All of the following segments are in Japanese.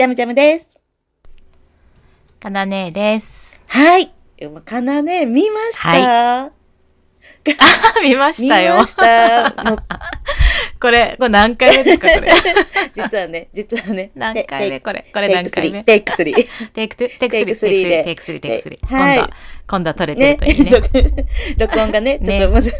ジャムジャムです。かなねです。はい。かなね、見ました、見まし見たよま。した。これ、これ何回目ですかこれ。実はね、実はね。何回目？テこれ。これ何回目？テイク3。テイク3。テイク2、テイク3、テイク3でテイク3、テイク3。はい今度は、今度は取れてねるといいね。録 録音がね、ちょっとねむず、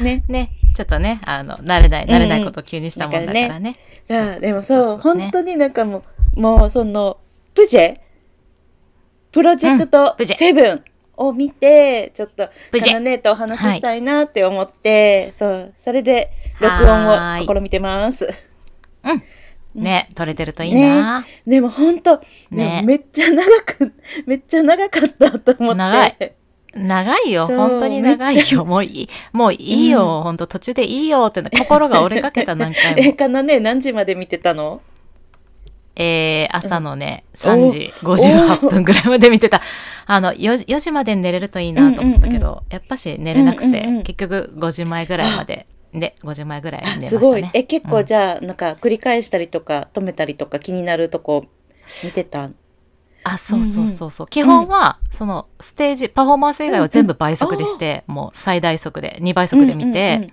ね。ね。ちょっとね、あの、慣れない、慣れないことを急にしたもんだからね。いや、でもそう、ね本当になんかもう、もうその、プジェ？プロジェクトセブンを見て、ちょっと、プジェかなねとお話ししたいなって思って、そう、それで録音を試みてます。ね、取れてるといいな。でも本当、ねね、めっちゃ長く、めっちゃ長かったと思って。長い長いよ。本当に長いよ。もういい。もういいよ。本当途中でいいよってね、心が折れかけた何回 え、も。かなね、何時まで見てたの？えー、朝のね、お3時58分ぐらいまで見てた。あの4時、4時までに寝れるといいなと思ってたけど、やっぱし寝れなくて、うんうんうん結局5時前ぐらいまで、で、5時前ぐらいに寝ましたね。すごい。え、結うん構じゃあ、なんか繰り返したりとか、止めたりとか気になるとこ見てた？あ、そうそうそうそう。基本は、その、ステージ、パフォーマンス以外は全部倍速でして、もう最大速で、2倍速で見て、うんうんうん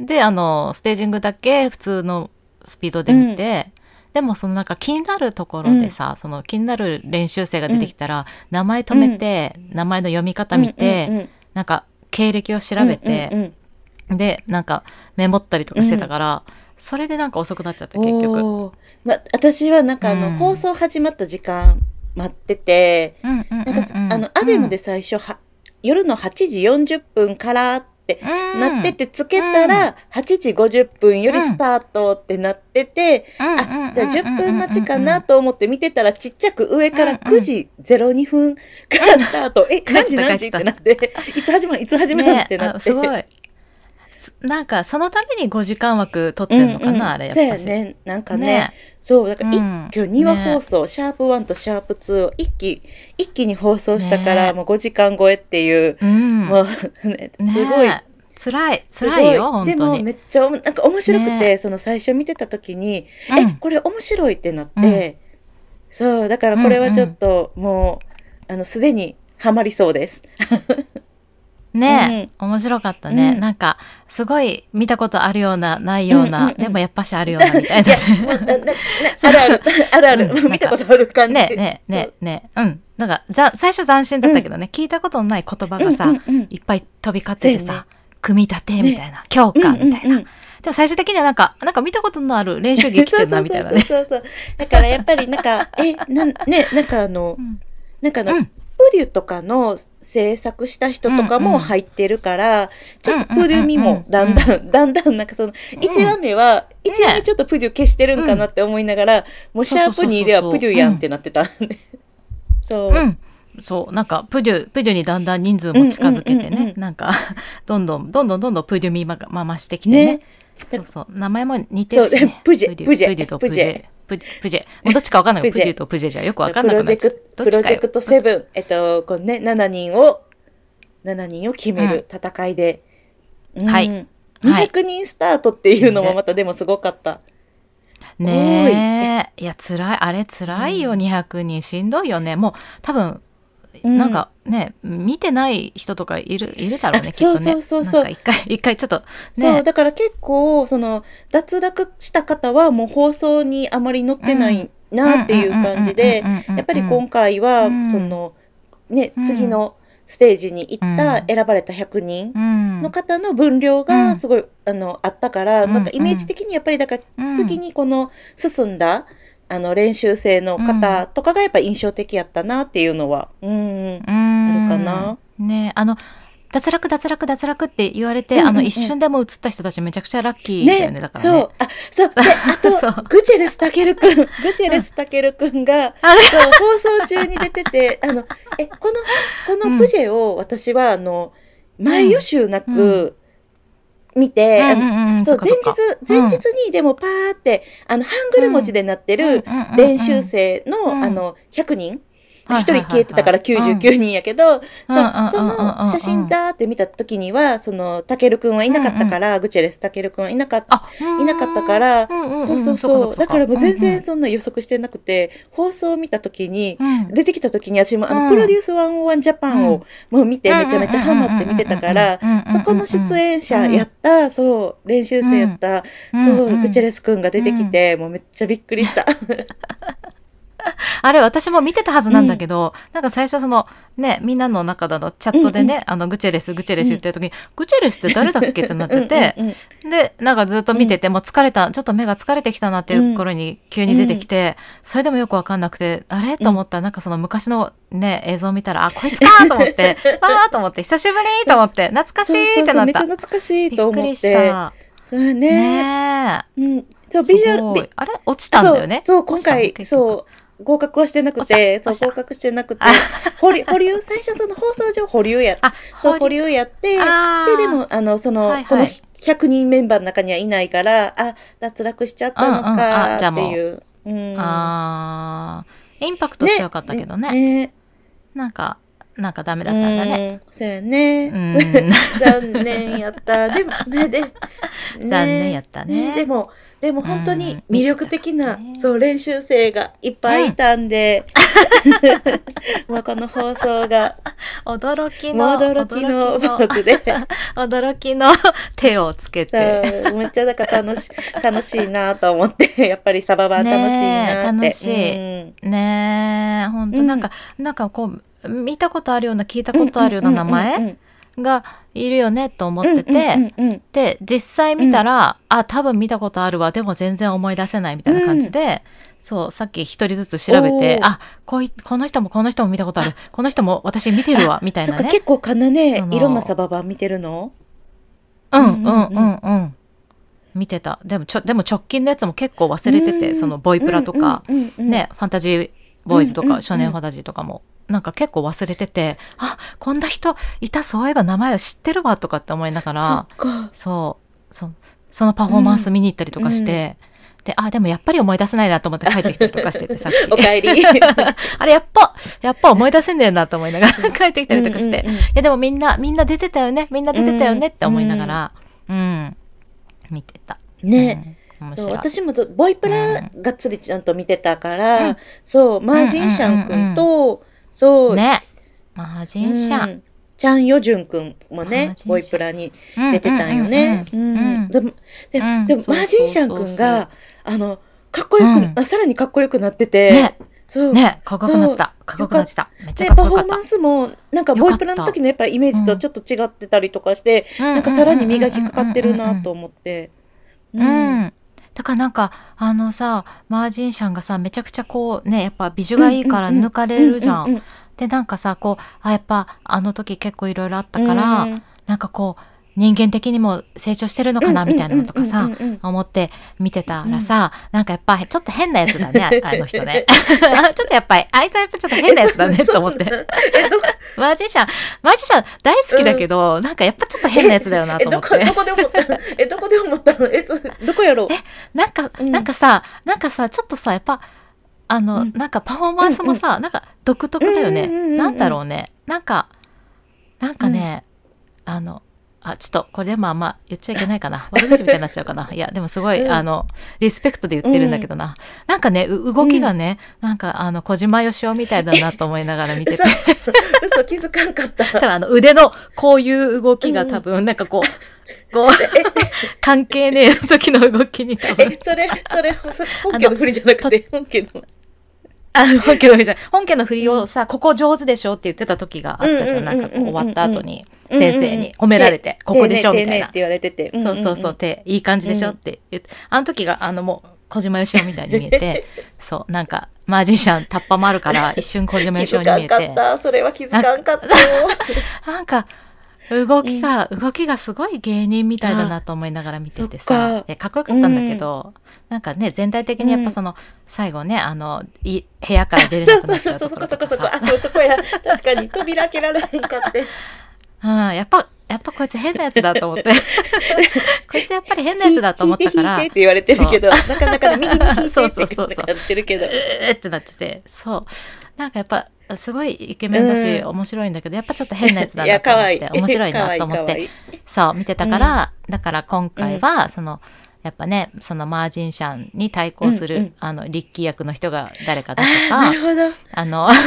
で、あの、ステージングだけ普通のスピードで見て、でもそのなんか気になるところでさ、その気になる練習生が出てきたら、名前止めて、名前の読み方見て、うんうんうんなんか経歴を調べて、うんうんうんで、なんかメモったりとかしてたから、それでなんか遅くなっちゃって結局。ま、私はなんかあの、うん。放送始まった時間待ってて、うんうんうんうんなんか、あの、アベムで最初は、夜の8時40分からってうんなってて、つけたら8時50分よりスタートってなってて、うん。あ、じゃあ10分待ちかなと思って見てたらちっちゃく上から9時02分からスタート。え、何時何時ってなって、いつ始まるいつ始まるねってなって。あすごい。すなんかそのために5時間枠取ってんのかな、うんうんあれやっそう。やね。なんかね。ねそう、だから一うん挙2話放送、シャープ1とシャープ2を一気、一気に放送したから、ねもう5時間超えっていう、うん。もうね、ねすごい。辛い、辛いよ、本でも。めっちゃなんか面白くて、ねその最初見てた時に、うんえこれ面白いってなって、そうだからこれはちょっともうあのすでにハマりそうです。ね、面白かったね、うん。なんか、すごい見たことあるような、ないような、うんうんうん。でもやっぱしあるようなみたいな。あるある。あるある、うん。見たことある感じ。ねねねね。うん。なんか、ざ最初斬新だったけどね、聞いたことのない言葉がさ、うんうんうん。いっぱい飛び交っててさ、組み立てみたいな、強化みたいな。うんうんうんでも最終的にはなんか、なんか見たことのある練習劇ってるな、みたいなね。そうそうそう。だからやっぱりなんか、え、なん、ね、なんかあの、ん。なんかあの、うんプデュとかの制作した人とかうんうんも入ってるから、ちょっとうんうんプデュ味もだんだん、だんだんなんかその、1話目は、1話目ちょっとプデュ消してるんかなって思いながら、もうシャープ2ではプデュやんってなってたんで。そう。うん。そう、なんか、プデュ、プデュにだんだん人数も近づけてうんうんうんう、んねなんか、どんどん、どんどんどんどんプデュ見ままましてきてねね。そうそう。名前も似てるしね。プジェプデュプジェプデュとプジェプジェ。プジェ。もうどっちかわかんないよ。プジェとプジェじゃよくわかんプなくなっちゃロジェクト、プロジェクトセブン、えっと、このね、7人を、7人を決める戦いで。うんはいはい200人スタートっていうのもまたでもすごかった。ねえ。いや、辛い。あれ辛いよ、200人。しんどいよね。もう、多分、うん。なんかね、見てない人とかいる、いるだろうね、あきっとね。そうそう。そう一回、一回ちょっと、そう、ね。だから結構、その、脱落した方はもう放送にあまり載ってないなっていう感じでうんうんうんうんうんうん、やっぱり今回は、うん。その、ねう、ん。次のステージに行ったうん。選ばれた100人うん。の方の分量うん。がすごい、あの、あったから、うん。なんかイメージ的にやっぱりだからうん。次にこの進んだ、あの練習生の方とかがやっぱ印象的やったなっていうのは、うん、うん。あるかな。ねあの、脱落脱落脱落って言われて、うんうんうん。あの、一瞬でも映った人たちめちゃくちゃラッキーだよね、だからね。そう、あ、そう、で、あ そう。と、グチェレスタケルくん、グチェレスタケルくんが、そう、放送中に出てて、あの、え、この、このグジェを私は、あの、前予習なく見て、そう、前日、前日にでもパーって、あの、ハングル文字でなってる練習生の、うん。あの、100人1人消えてたから99人やけど、さその写真だって見た時にはそのたけるくんはいなかったから、グチェレスたけるくんはいなかったいなかったから、そうそうそう。だからもう全然そんな予測してなくて、放送を見た時に、出てきた時に私もあの、プロデュース101ジャパンをもう見てめちゃめちゃハマって見てたから、そこの出演者やった、そう練習生やった、そうグチェレスくんが出てきて、もうめっちゃびっくりした。あれ私も見てたはずなんだけど、うん、なんか最初そのねみんなの中でのチャットでね、うんうん、あのグチェレスグチェレス言ってる時に、うん、グチェレスって誰だっけってなっててでなんかずっと見てて、もう疲れたちょっと目が疲れてきたなっていう頃に急に出てきて、それでもよく分かんなくてあれ？と思ったらなんかその昔のね映像を見たらあこいつかと思って わーと思って久しぶりと思って懐かしいってなった。めっちゃ懐かしいと思って。びっくりした。そうね。ねうん。そうビジュアルあれ？落ちたんだよね。そう今回そう合格はしてなくて、そう、合格してなくて、保留、保留、最初その放送上保留や。そう、保留。やって、で、でも、あの、その、はいはい、この100人メンバーの中にはいないから、あ、脱落しちゃったのかっていう。うん、うん、あインパクト強かったけどね。ね。ね。なんか、なんかダメだったんだね。そうやね。残念やった。でもね、で、ね、残念やったね。でも、でも本当に魅力的な、ね、そう練習生がいっぱいいたんで、うん、もうこの放送が驚きの驚きのポーズで。驚きの手をつけて。めっちゃだから楽し 楽しいなと思ってやっぱりサババ楽しいなって、楽しい、うん、ねえ本当なんか、うん、なんかこう見たことあるような聞いたことあるような名前、がいるよねと思ってて、で実際見たら、うん、あ多分見たことあるわ。でも全然思い出せないみたいな感じで、うん、そうさっき一人ずつ調べてあこいこの人もこの人も見たことある。この人も私見てるわ みたいなね。結構かなねいろんなサババ見てるの？うんうんうんうん。見てた。でもちょでも直近のやつも結構忘れてて、そのボイプラとか、ねファンタジーボーイズとか、少年ファンタジーとかもなんか結構忘れててあこんな人いたそういえば名前を知ってるわとかって思いながらそうそそのパフォーマンス見に行ったりとかして、うん、であでもやっぱり思い出せないなと思って帰ってきたりとかしてて さっき。おかえり。あれやっぱやっぱ思い出せんねえなと思いながら帰ってきたりとかして、うんうんうん、いやでもみんなみんな出てたよねみんな出てたよねって思いながら、うん、うん、見てた。ね、うん。そう私もボイプラがっつりちゃんと見てたから、うん、そうマージンシャンくんと、うんうん。うん、そう。ね。マージンシャン、うん、チャン・ヨジュンくんもねボイプラに出てたんよね。でもでもマージンシャンくんがあのかっこよく、うん、さらにかっこよくなってて。ね。そう。ね。かっこよくなった。かっこよくなってた。めっちゃパフォーマンスもなんかボイプラの時のやっぱイメージとちょっと違ってたりとかして、うん、なんかさらに磨きかかってるなと思って。うん、うんだからなんかあのさマージンシャンがさめちゃくちゃこうねやっぱ美女がいいから抜かれるじゃん。でなんかさこうあやっぱあの時結構いろいろあったから、うん、なんかこう人間的にも成長してるのかなみたいなのとかさ思って見てたらさ、うん、なんかやっぱちょっと変なやつだね あの人ね。ちょっとやっぱりあいつはやっぱちょっと変なやつだね と思って。マージンシャンマージンシャン大好きだけど、うん、なんかやっぱちょっと変なやつだよなと思って。どこ？で思った？えどこで思ったの？えどこやろう？えなんか、うん、なんかさなんかさちょっとさやっぱあの、うん、なんかパフォーマンスもさ、うんうん、なんか独特だよね、うんうんうんうん、なんだろうね。なんかなんかね、あのあちょっとこれもあんま言っちゃいけないかな。悪口みたいになっちゃうかな。いやでもすごい、うん、あのリスペクトで言ってるんだけどな、うん、なんかね動きがね、うん、なんかあの小島よしおみたいだなと思いながら見てて。嘘。気づかんかった。多分あの腕のこういう動きが多分なんかこう、こう関係ねえ時の動きに多分。それそれ本家の振りじゃなくて本家の。あの本家の振りじゃ本家の振りをさ、ここ上手でしょって言ってた時があったじゃん。なんかこう終わった後に先生に褒められて、ここでしょみたいな。って言われてて。そうそうそう。て、いい感じでしょって言って、あの時があのもう小島よしおみたいに見えて、そう、なんかマージシャンタッパもあるから一瞬小島よしおに見えて。気づかんかった。それは気づかんかったよ。なんか、動きが、うん、動きがすごい芸人みたいだなと思いながら見ててさ。か。っこよかったんだけど、うん、なんかね全体的にやっぱその、うん、最後ねあのい部屋から出れなくなっちゃうところとかさ。そうそうそうそこや。確かに。扉開けられへんかって。うんやっぱやっぱこいつ変なやつだと思って。こいつやっぱり変なやつだと思ったから。って言われてるけどなかなかね右に引いて そうそうそうそう。ってるけどえーってなってて。そう。なんかやっぱすごいイケメンだし、うん。面白いんだけどやっぱちょっと変なやつだなと思っ。て面白いなと思って。そう見てたから、だから今回はそのやっぱねそのマージンシャンに対抗する、うんうん。あのリッキー役の人が誰かだあとか。あの。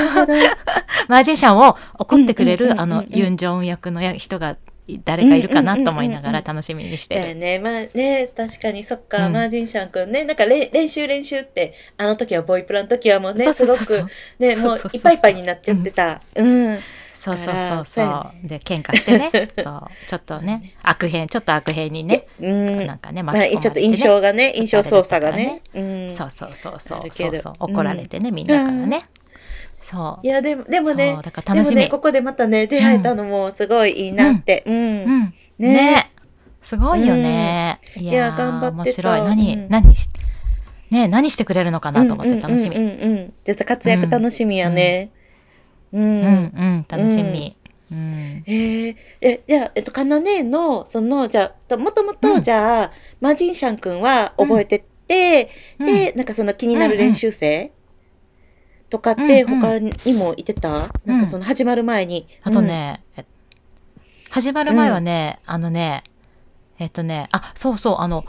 マージンシャンを怒ってくれる、うんうんうんうん。あのユン・ジョン役の人が誰かいるかなと思いながら楽しみにしてる。だよね。まあね、確かに、そっか、うんマージンシャン君ね、なんかれ練習練習って、あの時はボイプラの時はもうね、すごそうそうそうそうく、ね、もうそうそうそういっぱいいっぱいになっちゃってた。うん。そうそうそうそうやそう。で喧嘩してねそうちょっとね 悪変ちょっと悪変にね、うん。なんかねまあ、ちょっと印象がね、印象操作がね。うん。そうそうそうそう怒られてね、みんなからね、そう。いや、でも、でもねだから楽しみ。でもね、ここでまたね、出会えたのもすごいいいなって。うん。うん。ね。ね。すごいよね、いや頑張ってた。面白い。何、うん。何しね何してくれるのかなと思って楽しみ、うん。うんうんうん。ちょっと活躍楽しみやね。うん。うん。うん楽しみ、うん。えー、え、じゃあ、えっと、カナネの、その、じゃあ、もともと、うん。じゃあ、マジンシャン君は覚えてて、うん。で、なんかその気になる練習生、とかってうんうん。他にもいてた、なんかその始まる前に。あとね、え始まる前はね、あのねえっとねあそうそうあの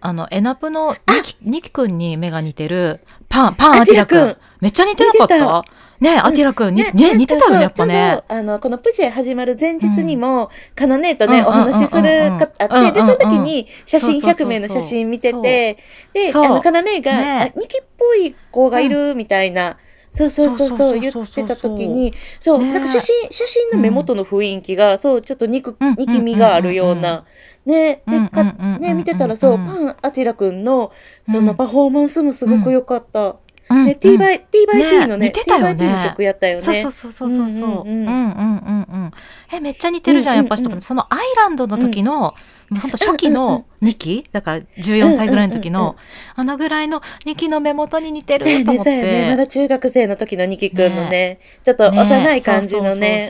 あのエナプのニキニキ君に目が似てるパンパンあアティラ君。めっちゃ似てなかったねアティラ君に、ねなんか似てたよねやっぱね。あの、このプジェ始まる前日にも、カナネとね、うんお話しするかあって、で、その時に写真、そうそうそう。そう100名の写真見てて、で、あの、カナネが、ね。あニキっぽい子がいるみたいな、そうそうそうそそう言ってた時に、そう、ね。なんか写真、写真の目元の雰囲気が、そう、ちょっと肉、うんニキみがあるような、ね、で、かね、見てたら、そう、うんパン・アティラ君の、そうんのパフォーマンスもすごく良かった。うんね、T バイ、T バイ T のね、ね似てたよね T の曲やったよね。そうそうそうそうそうそう。うんうんうんうん。え、めっちゃ似てるじゃん、やっぱし。そのアイランドの時の、もうほんと初期の2期だから14歳ぐらいの時の、あのぐらいの2期の目元に似てると思っそうやね。まて。だ中学生の時のニキくんのね、ちょっと幼い感じのね、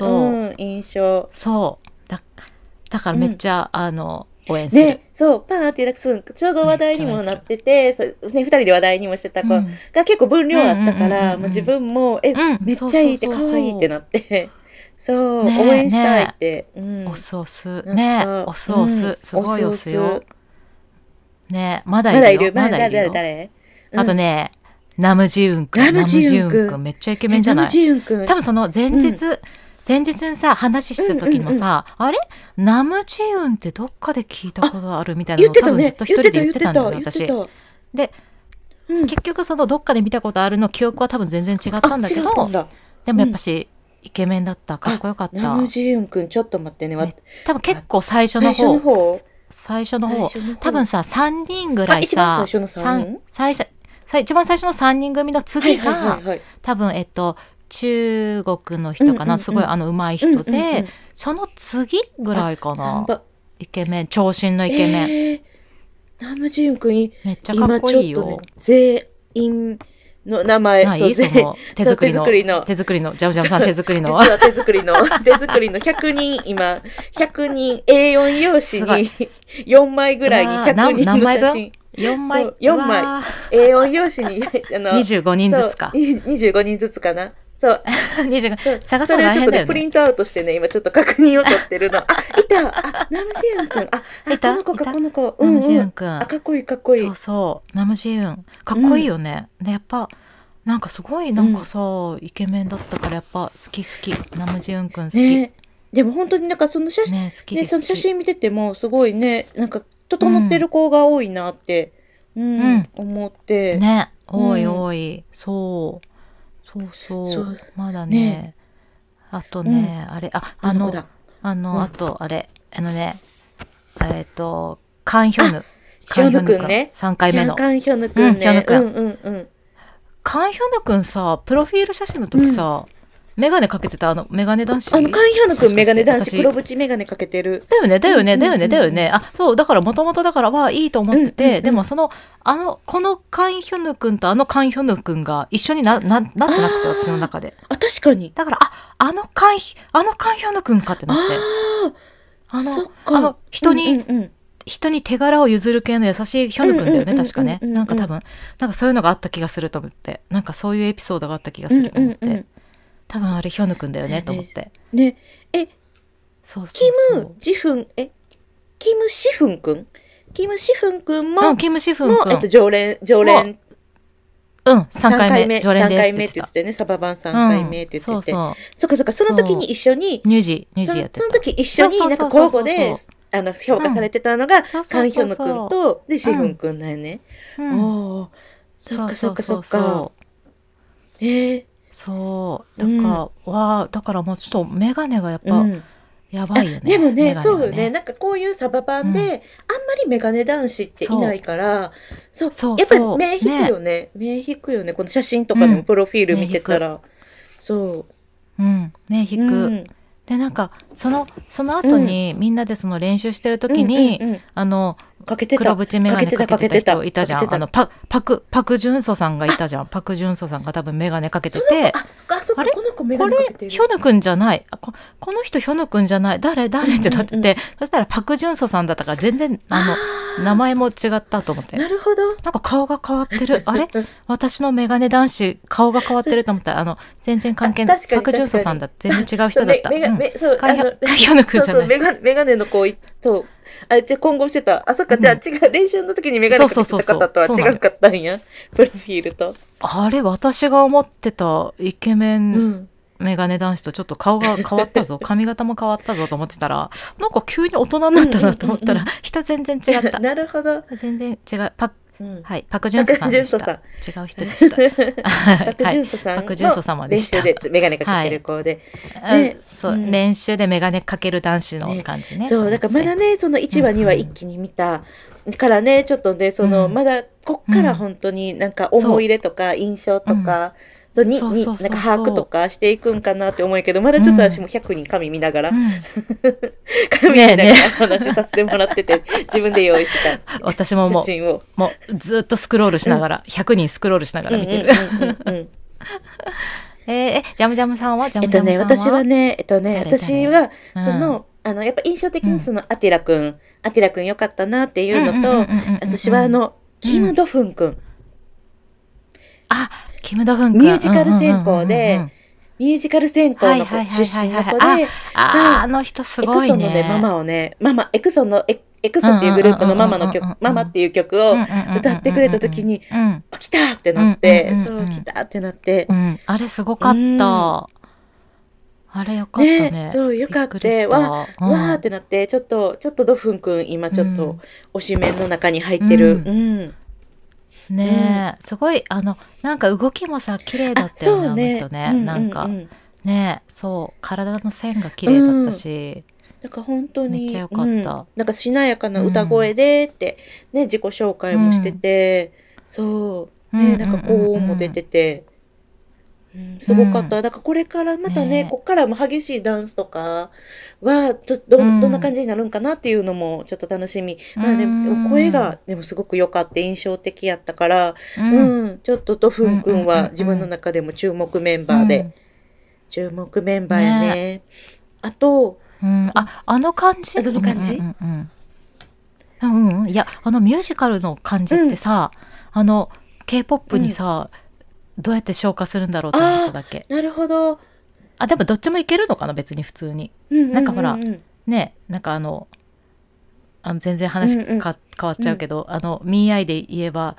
印象。そう。だだからめっちゃ、あの、応援する。ね、そう、パンアティラクスン、ちょうど話題にもなってて、そうね、二人で話題にもしてた子うん。が結構分量あったから、うんもう自分も、え、うんめっちゃいいって、可愛いってなって、そう、ね応援したいって。うん。押す押す。なんねか押す押す。ごい押すよ。押。ねまだまだいいる？まだ誰まだいる？よ。誰？誰あとね、ナムジウンくん。ナムジウンくん。ナムジウンくん。めっちゃイケメンじゃない？多分その前日、前日にさ話した時にもさ、あれ？ナムジウンってどっかで聞いたことあるみたいなのを多分ず言っと一人で言ってたんだよね私。でた。うん。結局そのどっかで見たことあるの記憶は多分全然違ったんだけどでもやっぱし、イケメンだったかっこよかった。ナムジウンくんちょっと待ってね。わね。多分結構最初の方方。最初の方。最初の方。多分さ3人ぐらいさ最初の三人さん最初さ一番最初の3人組の次が、多分えっと中国の人かな、すごいあの上手い人で、その次ぐらいかな？イケメン。長身のイケメン、えー。ナムジウンくんいめっちゃかっ今こいいよ。ね全員の名前。ない？その手作りの。手作りの。手作りの。ジャムジャムさん手作り実のは手作りの。手作りの。100人今。100人 A4 用紙に。4枚ぐらいにうわー100人何枚分の写真。4枚？そう四枚。うわ A4 用紙にあの ー25人ずつか。そうに25人ずつかなそう。25そう探すのそれをちょっとね、大変だよね。プリントアウトしてね、今ちょっと確認を取ってるの。あ、いた。あ、ナムジウンくん。あ、あいた？この子か、この子。ナムジウンん。くん、あ、かっこいい、かっこいい。そう。そう。ナムジウン。かっこいいよね、でやっぱなんかすごいなんかさ、イケメンだったからやっぱ好き好き。ナムジウンくん好き。ね。ねでも本当になんかその写真、ねその写真見てても、すごいね、なんか、整ってる子が多いなって、うん、うん。思って。ね。多いうん。多い、そうそうそう。まだね。ね。あとね、あれああのあの、うん。あとあれあのねえっ、とカンヒョヌ。ヒョヌくんね3回目の。カンヒョヌくんうんヒョヌね。くんうんうんうん。カンヒョヌくんさプロフィール写真の時さ、メガネかけてたあのメガネ男子？あの、カンヒョヌくんメガネ男子、私？黒縁メガネかけてる。だよねだよねうんだよねだよね、あそうだからもともとだからはいいと思ってて、うんうんうん。でもそのあのこのカンヒョヌくんとあのカンヒョヌくんが一緒になななってなくて私の中で。あ、確かに。だからああのカンヒあのカンヒョヌくんかってなって。あのそっか。あの人に、うんうんうん。人に手柄を譲る系の優しいヒョヌくんだよね、確かね。なんか多分、なんかそういうのがあった気がすると思って、なんかそういうエピソードがあった気がすると思って。うんうんうん多分あれヒョヌくんだよねと思って。ね。えそうそうキム・ジフンえキム・シフンくん？キム・シフンくんも、うんキム・シフンも、えっと、常連常連。うん3回目常連3です回目って言ってたね。サバ版3回目って言ってて、うん、そうそう。そっかそっか。その時に一緒にニュージーニューそのジーやってた。その時一緒になんか交互であの評価されてたのが、カンヒョヌくんとでシフンんくんだよね、うん。おおそっかそっかそっうかえー、そう。だから、わあだからもうちょっと眼鏡がやっぱ、うん。やばいよね。でもねメガネがそうよね。なんかこういうサバ版で、うん。あんまりメガネ男子っていないからそう。そう。やっぱり目引くよね。目引くよね。この写真とかでうん。もプロフィール見てたら、そう。ん。目う、引く、うん。でなんかそのその後に、みんなでその練習してる時に、うんうんうん。あのかけてた。黒縁眼鏡かけてた人いたじゃん。あのパパクパクジュンソさんがいたじゃん。パクジュンソさんが多分眼鏡かけてて。ああそこの子メガネかけてる。ヒョヌくんじゃない。あここの人ヒョヌくんじゃない。誰？誰？ってなってて、うんうんそしたらパクジュンソさんだったから全然あの名前も違ったと思って。なるほど。なんか顔が変わってる。あれ？私のメガネ男子、顔が変わってると思ったら、あの、全然関係ない。パクジュンソさんだ。全然違う人だった。そうヒョヌくんじゃない。メガメガネの子いあじゃあ混合してた。あそっか。じゃあ違う。練習の時にメガネかけてた方とは違うかったんや。プロフィールと。あれ私が思ってたイケメうンん。メガネ男子とちょっと顔が変わったぞ。髪型も変わったぞと思ってたら、なんか急に大人になったなと思ったら人全然違った。なるほど、全然違う。パうん。はい、パクジュンソさんでした。パ違う人でした。パク・ジュンソさん。パクジュンソ様でした練習でメガネかけてる子で、そう、うん。練習でメガネかける男子の感じね。そうだからまだねその1話2話一気に見たからねちょっとねその、うん。まだこっから本当になんか思い入れとか印象とか、そうににそうそうそうそうなんか把握とかしていくんかなって思うけどまだちょっと私も100人紙見ながら、うん。紙見ながらねえね話させてもらってて、自分で用意した。私ももう写真を。もうずっとスクロールしながら、100人スクロールしながら見てる。うんうんうんうんえーえ、ジャムジャムさんは？ジャえっとね、ムジャムさんは、私はね、えっとね、誰私は、うん。その、あの、やっぱ印象的にその、アティラくん、アティラくん良かったなっていうのと、うんうんうんうんうん私はあの、キム・ドフンくん、あ、キム・ドフン君ミュージカル専攻でうん、ミュージカル専攻の出身の子で、あの人すエクごいね。ソのね、ママをね、ママ、エクソの、エエクソっていうグループのママの曲ママっていう曲を歌ってくれた時に、来たってなってそう来たってなってう、ん、あれすごかった。あれよかったね。ねそうよかったびくりしたわうんわーってなって、ちょっと、ちょっとドフンくん、今ちょっうんと、推しメンの中に入ってる。ううん。ねえ、すごいあのなんか動きもさ綺麗だったよねあの人ね、ううなんかうんねえそう体の線が綺麗だったし、なん。か本当にめっちゃよかった。うん。なんかしなやかな歌声でって、ね自己紹介もしてて、そう。ね、うんなんか高音も出てて、うんすごかった、だからこれからまたねねこっからも激しいダンスとかはちょどうん。どんな感じになるんかなっていうのもちょっと楽しみ、まあでもうん声がでもすごく良かった印象的やったから、うん。うん。ちょっとドフン君うんうんうんうんは自分の中でも注目メンバーで、注目メンバーやね。あとうん、ああの感じ？あどの感じ？うんうんうんうん。うんいやあのミュージカルの感じってさ、あの k p o p にさ、どうやって消化するんだろうと思っただけ。なるほど、あでもどっちもいけるのかな別に普通に。うんうんうんうん。なんかほらねなんかあのあの全然話うんうん。か、変わっちゃうけど、あの「ミーアイで言えば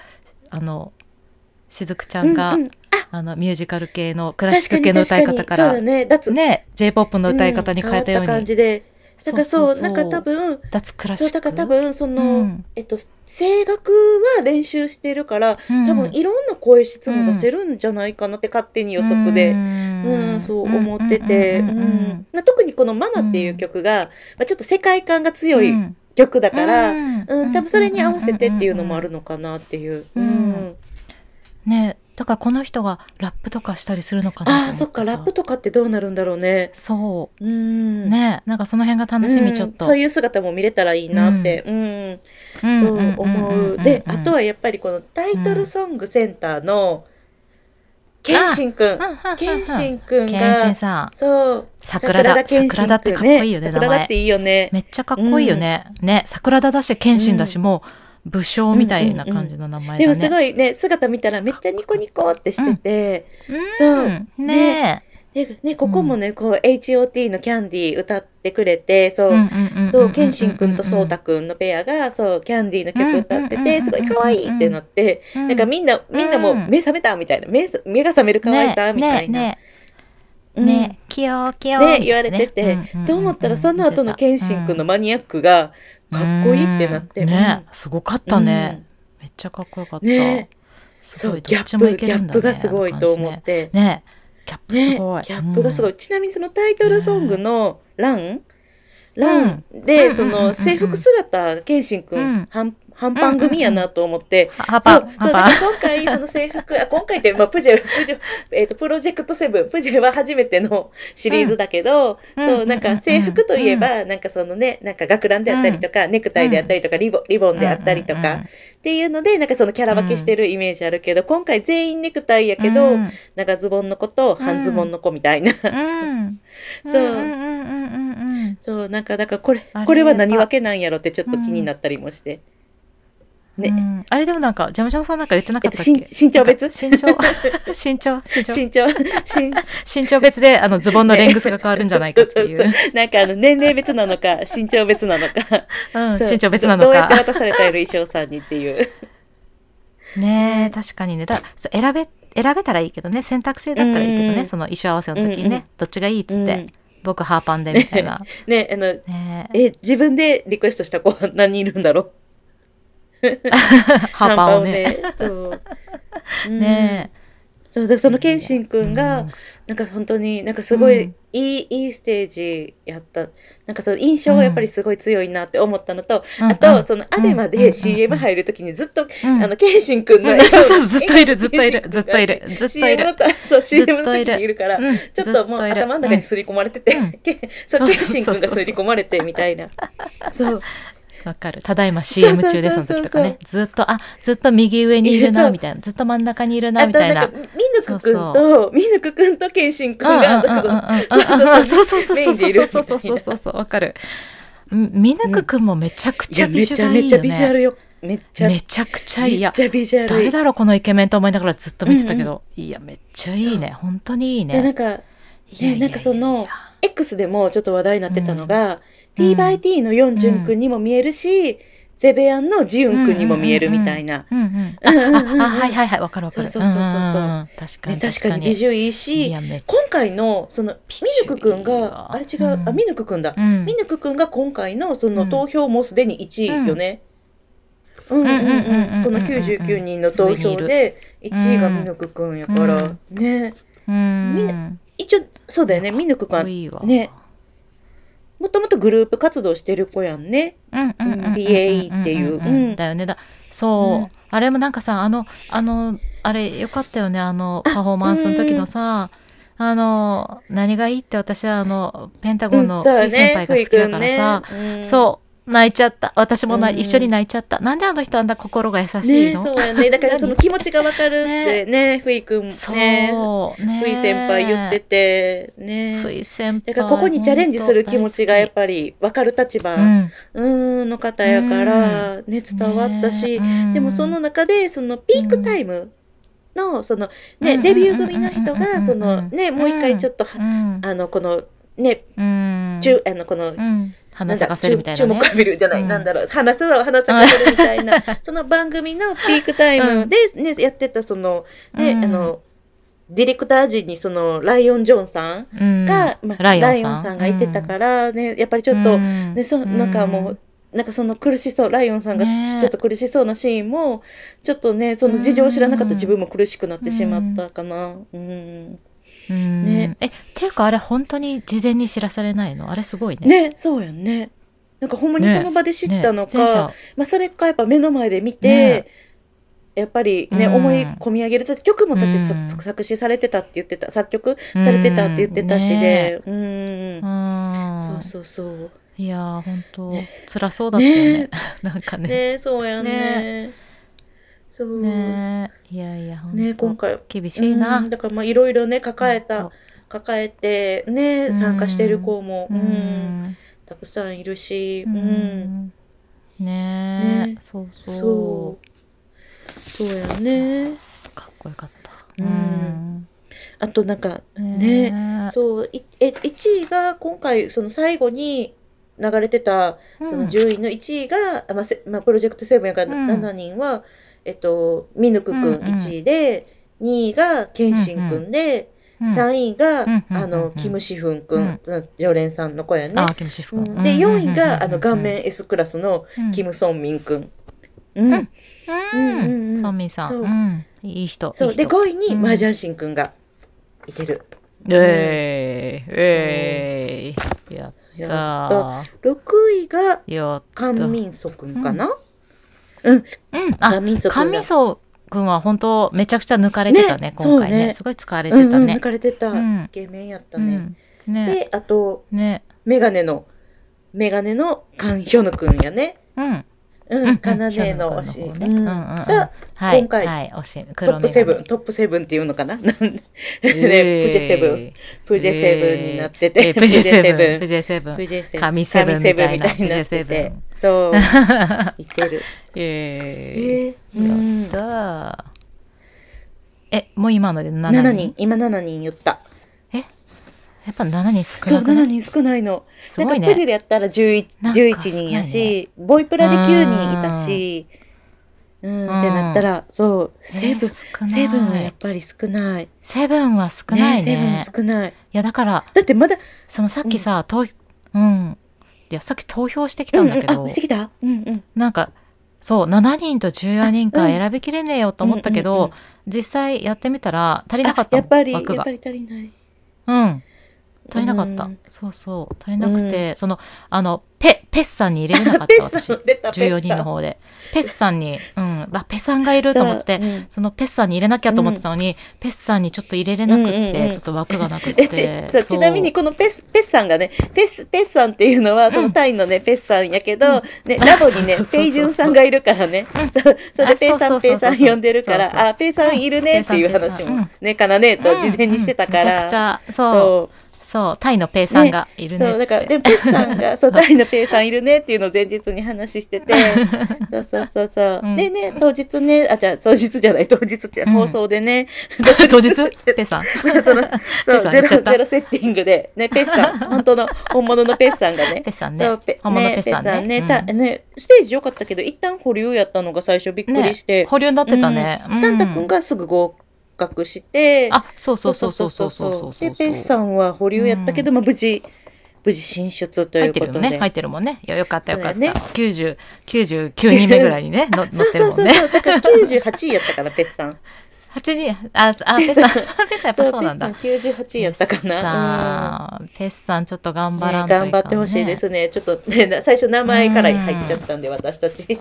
あのしずくちゃんが、うんうん。あのミュージカル系のクラシック系の歌い方からそうだね。脱ね j p o p の歌い方に変えたように、ん変わった感じでだからそうなんか多分そうだから多分その、うん。えっと声楽は練習してるからうん。多分いろんな声質も出せるんじゃないかなって勝手に予測で。うん、そう思ってて、うん特にこの「ママ」っていう曲が、まあ、ちょっと世界観が強い曲だから、うん。多分それに合わせてっていうのもあるのかなっていう。ううんん。ねだからこの人がラップとかしたりするのかなああそっかさラップとかってどうなるんだろうね。そう。ん。うねなんかその辺が楽しみちょっと、うんそういう姿も見れたらいいなって、うん。そう思う。であとはやっぱりこのタイトルソングセンターのケンシンくん、ケンシンくんケンシがンさん。そう。桜田桜田ってかっこいいよね桜田っていいよね。めっちゃかっこいいよね、ね桜田だし謙信だし、もう武将みたいな感じの名前だね、でもすごいね姿見たらめっちゃニコニコってしてて、うん。そう。ねでね、ここもね、こう HOT のキャンディー歌ってくれて、そう、そう、ケンシンくんとソータくんのペアが、そう、キャンディーの曲歌ってて、すごい可愛いってなって、なんかみんな、みんなも目覚めたみたいな、目目が覚める可愛さみたいな。ねね、キヨキヨね。言われてて、と思ったらその後のケンシンくんのマニアックがかっこいいってなって、ね、すごかったね、めっちゃかっこよかった、ね、そうギャップギャップがすごいと思って。ね。ギャップすごい、ギャップがすごい、ちなみにそのタイトルソングの「ラン」ランで、その制服姿、ケンシンくん、半半パン組やなと思って、そう、そう、だから今回、その制服、あ、今回って、まあ、プジェ、プジェ、えっ、ー、と、プロジェクトセブン、プジェは初めてのシリーズだけど、うん、そう、なんか制服といえば、うん、なんかそのね、なんか学ランであったりとか、うん、ネクタイであったりとか、リボリボンであったりとか、っていうので、なんかそのキャラ分けしてるイメージあるけど、今回全員ネクタイやけど、なん。かズボンの子と半ズボンの子みたいな。そう。そう、なんか、だからこれ、これは何分けなんやろってちょっと気になったりもして。ね、うん、あれでもなんかジャムシャンさんなんか言ってなかったっけ？身長別？身長身長身長身長身長別であのズボンのレングスが変わるんじゃないかっていう、ね、なんかあの年齢別なのか 身長別なのか、うん、身長別なのか。どうやって渡されたいる衣装さんにっていう。ねえ確かにね。だ選べ選べたらいいけどね。選択制だったらいいけどね、その衣装合わせの時にね、うんうん、どっちがいいっつって、僕ハーパンでみたいな。ねあの、ね、え自分でリクエストした子は何人いるんだろう？ハパをね。そう。ね。そうだその謙信くん。が、なんか本当になんかすごいいい、いいステージやった。なんかその印象がやっぱりすごい強いなって思ったのと、あとそのアベマで CM 入る時にずっと、あの謙信くんの、そうそうずっといるずっといるずっといるずっといる。そう CM の時にいるから、ちょっともう頭の中にすり込まれてて、そう謙信くんがすり込まれてみたいな。そうわかる。ただいま CM 中でその時とかね。ずっと、あ、ずっと右上にいるな、みたいな。ずっと真ん中にいるな、みたいな。ミヌクくんと、ミヌクくんとケンシンくんが、そうそうそうそうそうそうそうそうそうわかる。ミヌクくんもめちゃくちゃビジュアルいいよね。めちゃめちゃビジュアルよ。めちゃめちゃくちゃいい。いや、誰だろう、このイケメンと思いながらずっと見てたけど、いや、めっちゃいいね。本当にいいね。なんか、なんかその、X でもちょっと話題になってたのが、T by T のヨンジュン君にも見えるし、ゼベアンのジウン君にも見えるみたいな。はいはいはい、わかるわかる。そうそうそうそう。確かに確かに美女いいし、今回の、その、ミヌク君が、あれ違う、あ、ミヌク君だ。ミヌク君が今回のその投票もすでに1位よね。うんうんうん。この99人の投票で1位がミヌク君やから、ね。一応、そうだよね、ミヌク君ね。もともとグループ活動してる子やんね。うんうんうん。BAE っていう。だよね。だそう、うん、あれもなんかさ、あの、あの、あれよかったよね。あの、パフォーマンスの時のさ、あの、何がいいって私はあの、ペンタゴンの先輩が好きだからさ、うんね。うん、そう、泣いちゃった。私もな、うん、一緒に泣いちゃった。なんであの人あんな心が優しいの、ね、そうやね。だからその気持ちがわかるってねふいくんねそうね。ふい先輩言っててね。ふい先輩。だからここにチャレンジする気持ちがやっぱりわかる立場、うん、の方やからね伝わったし、ね、でもその中でそのピークタイム、のそのねデビュー組の人がそのねもう一回ちょっと、あのこのね、うん、あのこの、花咲かせるみたいな、ね、注目浴びるじゃない、うん、なんだろう。花咲花咲かせるみたいな。その番組のピークタイムでね、うん、やってたそのね、うん、あのディレクター陣にそのライオン・ジョンさんが、まあ、ライオンさん。がいてたからね、やっぱりちょっと、ねそなんかもうなんかその苦しそうライオンさんがちょっと苦しそうなシーンも、ちょっとねその事情を知らなかった自分も苦しくなってしまったかな。うんね。えっていうかあれ本当に事前に知らされないの？あれすごいね。ねそうやんね。なんかほんまにその場で知ったのか、ねね、まあ、それかやっぱ目の前で見て、ね、やっぱりね、うん、思い込み上げる曲もだって、うん、作詞されてたって言ってた作曲されてたって言ってたしで、うん、そうそうそう。いや本当、ね、辛そうだったよね。なんかね。ねそうやねそう。ね。いやいやね今回。厳しいな、だからまあいろいろね抱えた抱えてね参加してる子も、うん。たくさんいるし、うん、ね。ね。そうそう。そう。やね。かっこよかった。うん。あとなんかね。ね。そう。いえ1位が今回その最後に流れてたその10位の1位が、あまあせまあ、プロジェクト7やからうん。7人は、えっとミヌクくん1位で、2位がケンシンくんで、うん3位が、うんあの、うんキムシフンくん、常連さんの子やね。で、4位が、あの、顔面 S クラスのキムム・ソンミンくん。うん。うん。うんうんソンミンさん。そう。うん。いい人そう。で、いい人。5位にうん。マージャンシンくんがいてる。えー。えー。やったや6位が、カン・ミンソくんかな？うん。あカン・ミンソくんが。カンミ。ソ君は本当めちゃくちゃ抜かれてたねね今回ね。ね。すごい使われうんうん、てたね抜かれてた。うん。イケメンやったね。うん。ね。で、あと、ね。メガネの、メガネのカン・ヒョヌくんやね。うんうん、カナネの推し。ね。うん。うんうんが、はい今回はいト黒ップセブン、トップセブンっていうのかな？ね、プジェセブン。プジェセブンになってて、えー。プジェセブン。ププジェセブン。ジェセブン。神セブンみたいになってて。そう。いける。ええー。うん。ー、だえもう今ので7 7人人、今7人言った。やっぱ7人少そう、なくない？7人少ないの。ね。なんかプジでやったら 11, なんか11人やし、ボイプラで9人いたし、うん、ってなったら、そう、セブン、セブンはやっぱり少ない。セブンは少ないね。セブン少ない。いやだからだってまだ、そのさっきさ、投うん。いやさっき投票してきたんだけど、うんうん。あ、してきた？うんうん。なんかそう7人と14人かうん。選びきれねえよと思ったけど、うんうんうん実際やってみたら足りなかったやっぱり、やっぱり足りない。うん足りなかった、うん。そうそう。足りなくて、そのあのペペッさんに入れれなかった私 ペッサン出たペッサン14人の方で。ペッさん。にうん。あペさんがいると思ってそううん。そのペッさんに入れなきゃと思ってたのに、ペッさんにちょっと入れれなくって、うんうんうん。ちょっと枠がなくて。ちちなみにこのペスペスさんがねペスペスさんっていうのはそのタイのね、ペスさんやけど、ね、ラボにねペイジュンさんがいるからね、そうそれでペイさんペイさん呼んでるからあペイさんいるねっていう話もねかなねと事前にしてたから、そうそうタイのペイさんがいるねそうだからでもペスさんが そうタイのペイさんいるねっていうのを前日に話してて。そうそうそうそう、うん。でね当日ねあじゃあ当日じゃない当日ってうん。放送でね、当日？ペイさん？そのそうゼロゼロセッティングで。ねペッサン本当の本物のペッサンがね。ペッサンね。そうペ本物ペッサンね。ね。うん。たねステージ良かったけど一旦保留やったのが最初びっくりして、保留になってたね、うん。サンタ君がすぐ合格してあそうそうそうそうそうそうでペスさんは保留やったけど、まあ無事無事進出とい入ってるようことで、ね入ってるもんねいやよかったよかった、そうだよね90 99人目ぐらいにねの乗ってるもんねそうそうそうだから98位やったからペッさん8人ああペッサン ペッサンやっぱそうなんだペッサン98位やったかな、なペッサンちょっと頑張らんね、頑張ってほしいですね。ちょっと、ね、最初名前から入っちゃったんで、私たち。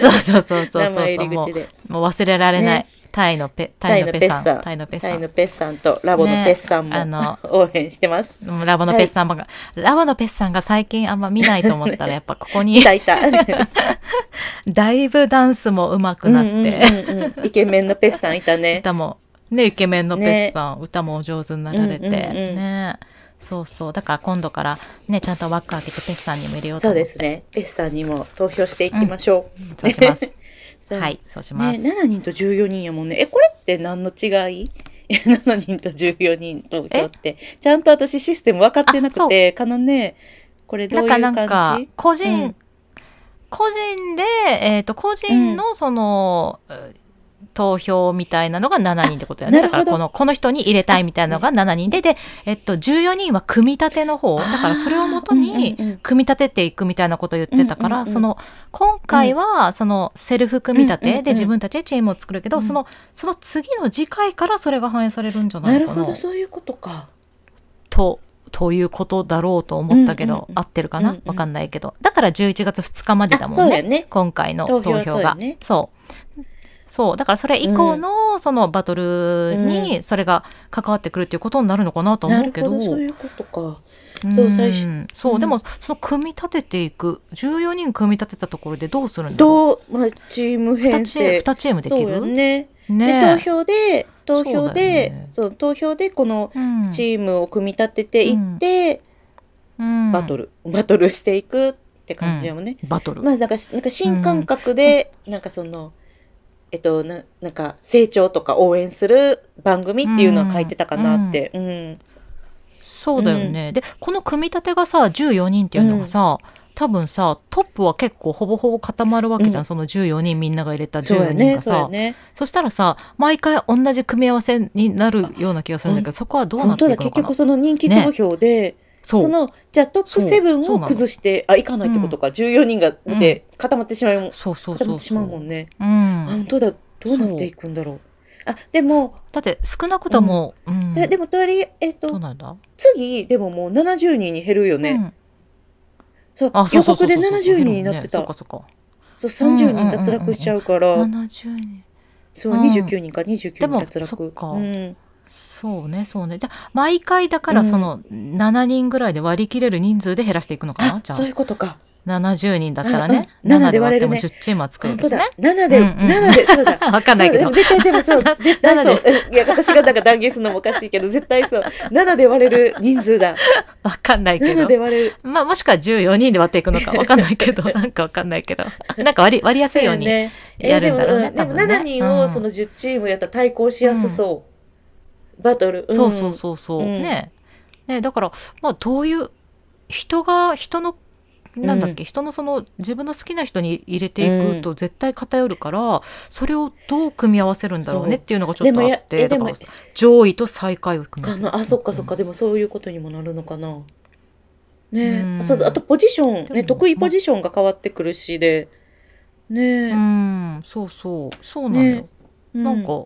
そうそうそうそうそうも口で。うもう忘れられない、ねタイのペタタイイのペッサン。ンタイのペッサンとラボのペッサンも、ねあの応援してます。うんラボのペッサンが、ラボのペッサンが最近あんま見ないと思ったらやっぱここにいたいた。だいぶダンスも上手くなって、うんうんうんうんイケメンのペッサンいたね。歌もねイケメンのペッサン、歌もお上手になられて、うんうんうん。ね。そうそう。だから今度からねちゃんと枠開けてペッサンにも入れようとそう思って。ですね。ペッサンにも投票していきましょう。そうします。そう。はいそうします、ね、7人と14人やもんね。え、これって何の違い ?7 人と14人投票って。ちゃんと私システム分かってなくて、かなね、これどういうなんか感じなんか個人、うん。個人で、えー、と個人のその、投票みたいなのが7人ってことだよね。だからこのこの人に入れたいみたいなのが7人でで、えっと、14人は組み立ての方。だからそれをもとに組み立てていくみたいなことを言ってたから、その今回はそのセルフ組み立てで自分たちでチームを作るけど、うん。そのその次の次回からそれが反映されるんじゃなのかな。ないるほど、そういうことか。とということだろうと思ったけど、合ってるかな、わかんないけど。だから11月2日までだもんね。ね。今回の投投票が。票そうやねそう。だからそれ以降のそのバトルにそれが関わってくるっていうことになるのかなと思うけど、なるほど、そういうことか。うん。そう最初そう、うん。でもその組み立てていく14人組み立てたところでどうするんだろどう、まあ、チームう編2成。二チームできそうよるね。ねで、投票で、投票で、ね。そう、投票でこのうん。チームを組み立てていって、うん。バトル、バトルしていくって感じやもん。ね。バトル、まあなんかなんか新感覚で、なんかそのえっとななんか成長とか応援する番組っていうのは書いてたかなって。うん。そうだよね、でこの組み立てがさ14人っていうのがさ、多分さトップは結構ほぼほぼ固まるわけじゃん、うん。その14人みんなが入れた14そうやね、人がさ。そうやね。そしたらさ毎回同じ組み合わせになるような気がするんだけどそこはどうなっていくのかな？結局その人気投票で、そうその、じゃあトップそう。7を崩して、あ、いかないってことか、14人が出て固まってしまう、そうそうそう固まってしまうもんね。うあん、本当だ、どうなっていくんだろう。あ、でも、だって少なくとも、うん。ででもとりあえっと、どうなんだ？次、でももう70人に減るよね。うん。そう予そうそうそう告で70人になってた。そうかそうか。そう、30人脱落しちゃうから、70人。そう、うん。29人か、29でも人脱落。うん。そうねそうねで毎回だからうんその7人ぐらいで割り切れる人数で減らしていくのかな？あ、じゃあそういうことか。70人だったらね、うんうん7 7で割ってもで割れる10チームは作れるんですね。だ。7で、うんうん7で、そうだ。わかんないけど。絶対でもそう。絶対そう。7うんいや、私がなんか断言するのもおかしいけど、絶対そう。7で割れる人数だ。わかんないけ7どで。割れる。まあもしくは14人で割っていくのかわかんないけど、なんかわかんないけど。なんか割り割りやすいようにね。やるんだろうね。えーでも、うんでも多分ね7人をその10チームやったら対抗しやすそう。バトル。ん。そうそうそうそう。うん。ね。ねだから、まあどういう、人が、人の、なんだっけ、人のその自分の好きな人に入れていくと絶対偏るから、それをどう組み合わせるんだろうねっていうのがちょっとあって、上位と最下位を組み合わせる。あ、そっかそっか。でもそういうことにもなるのかな。ね。うん。そうだあとポジション、ね、得意ポジションが変わってくるしで。ね。うん、そうそう、そうなのよ。ね。うなんか、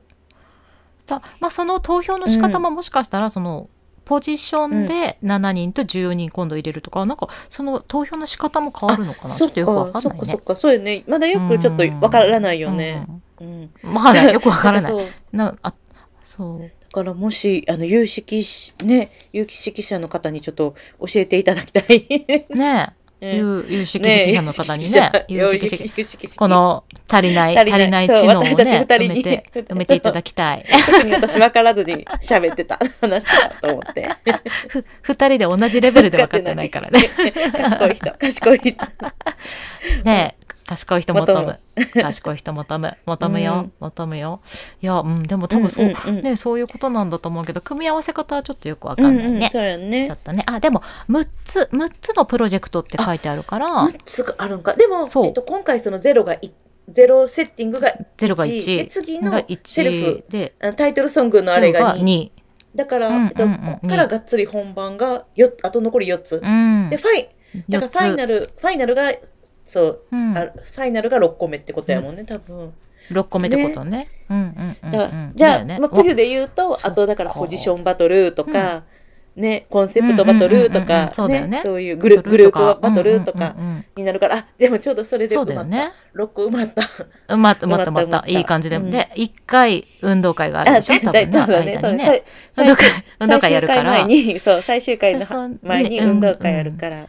だまあその投票の仕方ももしかしたらそのポジションで7人と14人今度入れるとか、なんかその投票の仕方も変わるのかな？ちょっとよくわか、かんないねそっかそっ。か。そうよね。まだよくちょっとわからないよね。うん。うん。わからない。よくわからない。なあそう。だからもし、あの、有識し、ね、有識者の方にちょっと教えていただきたい。ね有有識識者の方にね、有有識者この足りない、足りない知能をね、埋めて、埋めていただきたい。特に私分からずに喋ってた、話してたと思って。ふ二人で同じレベルで分かってないからね。賢い人、賢い人。ねえ賢い人求求む。賢い人求む。求むよ。うん求むよ。いや、うん、でも多分そう、ね、そういうことなんだと思うけど、組み合わせ方はちょっとよくわかんないね。そうやちょねっ。とね。あ、でも、6つ、6つのプロジェクトって書いてあるから、6つがあるんか。でも、そうえっと、今回そのゼロがい、ゼロセッティングが1。ゼロが1で、次のがセルフ1、で、タイトルソングのあれがそう2。だから、こっからがっつり本番がよあと残り4つ。うんで、。ファイ、だから4ファイナつ。ル、ファイナルが、そう、うんあファイナルが6個目ってことやもんね、多分。6個目ってことね。うんうんうんだうん。じゃあ、ねまあ、プジュで言うと、あとだからポジションバトルとか、ね、コンセプトバトルとうんうんうんうんかねね、そういうグルグループバトルとかうんうんうんになるから、あ、でもちょうどそれでそ埋まった。ね。6個埋まった。埋まった埋まった埋まった。いい感じで。うんで、1回運動会があるあ、でしょ？多分ね。そうだね。ね。ね。運動会、運動会やるから最終回、前に、そう、最終回の前にね運動会やるから。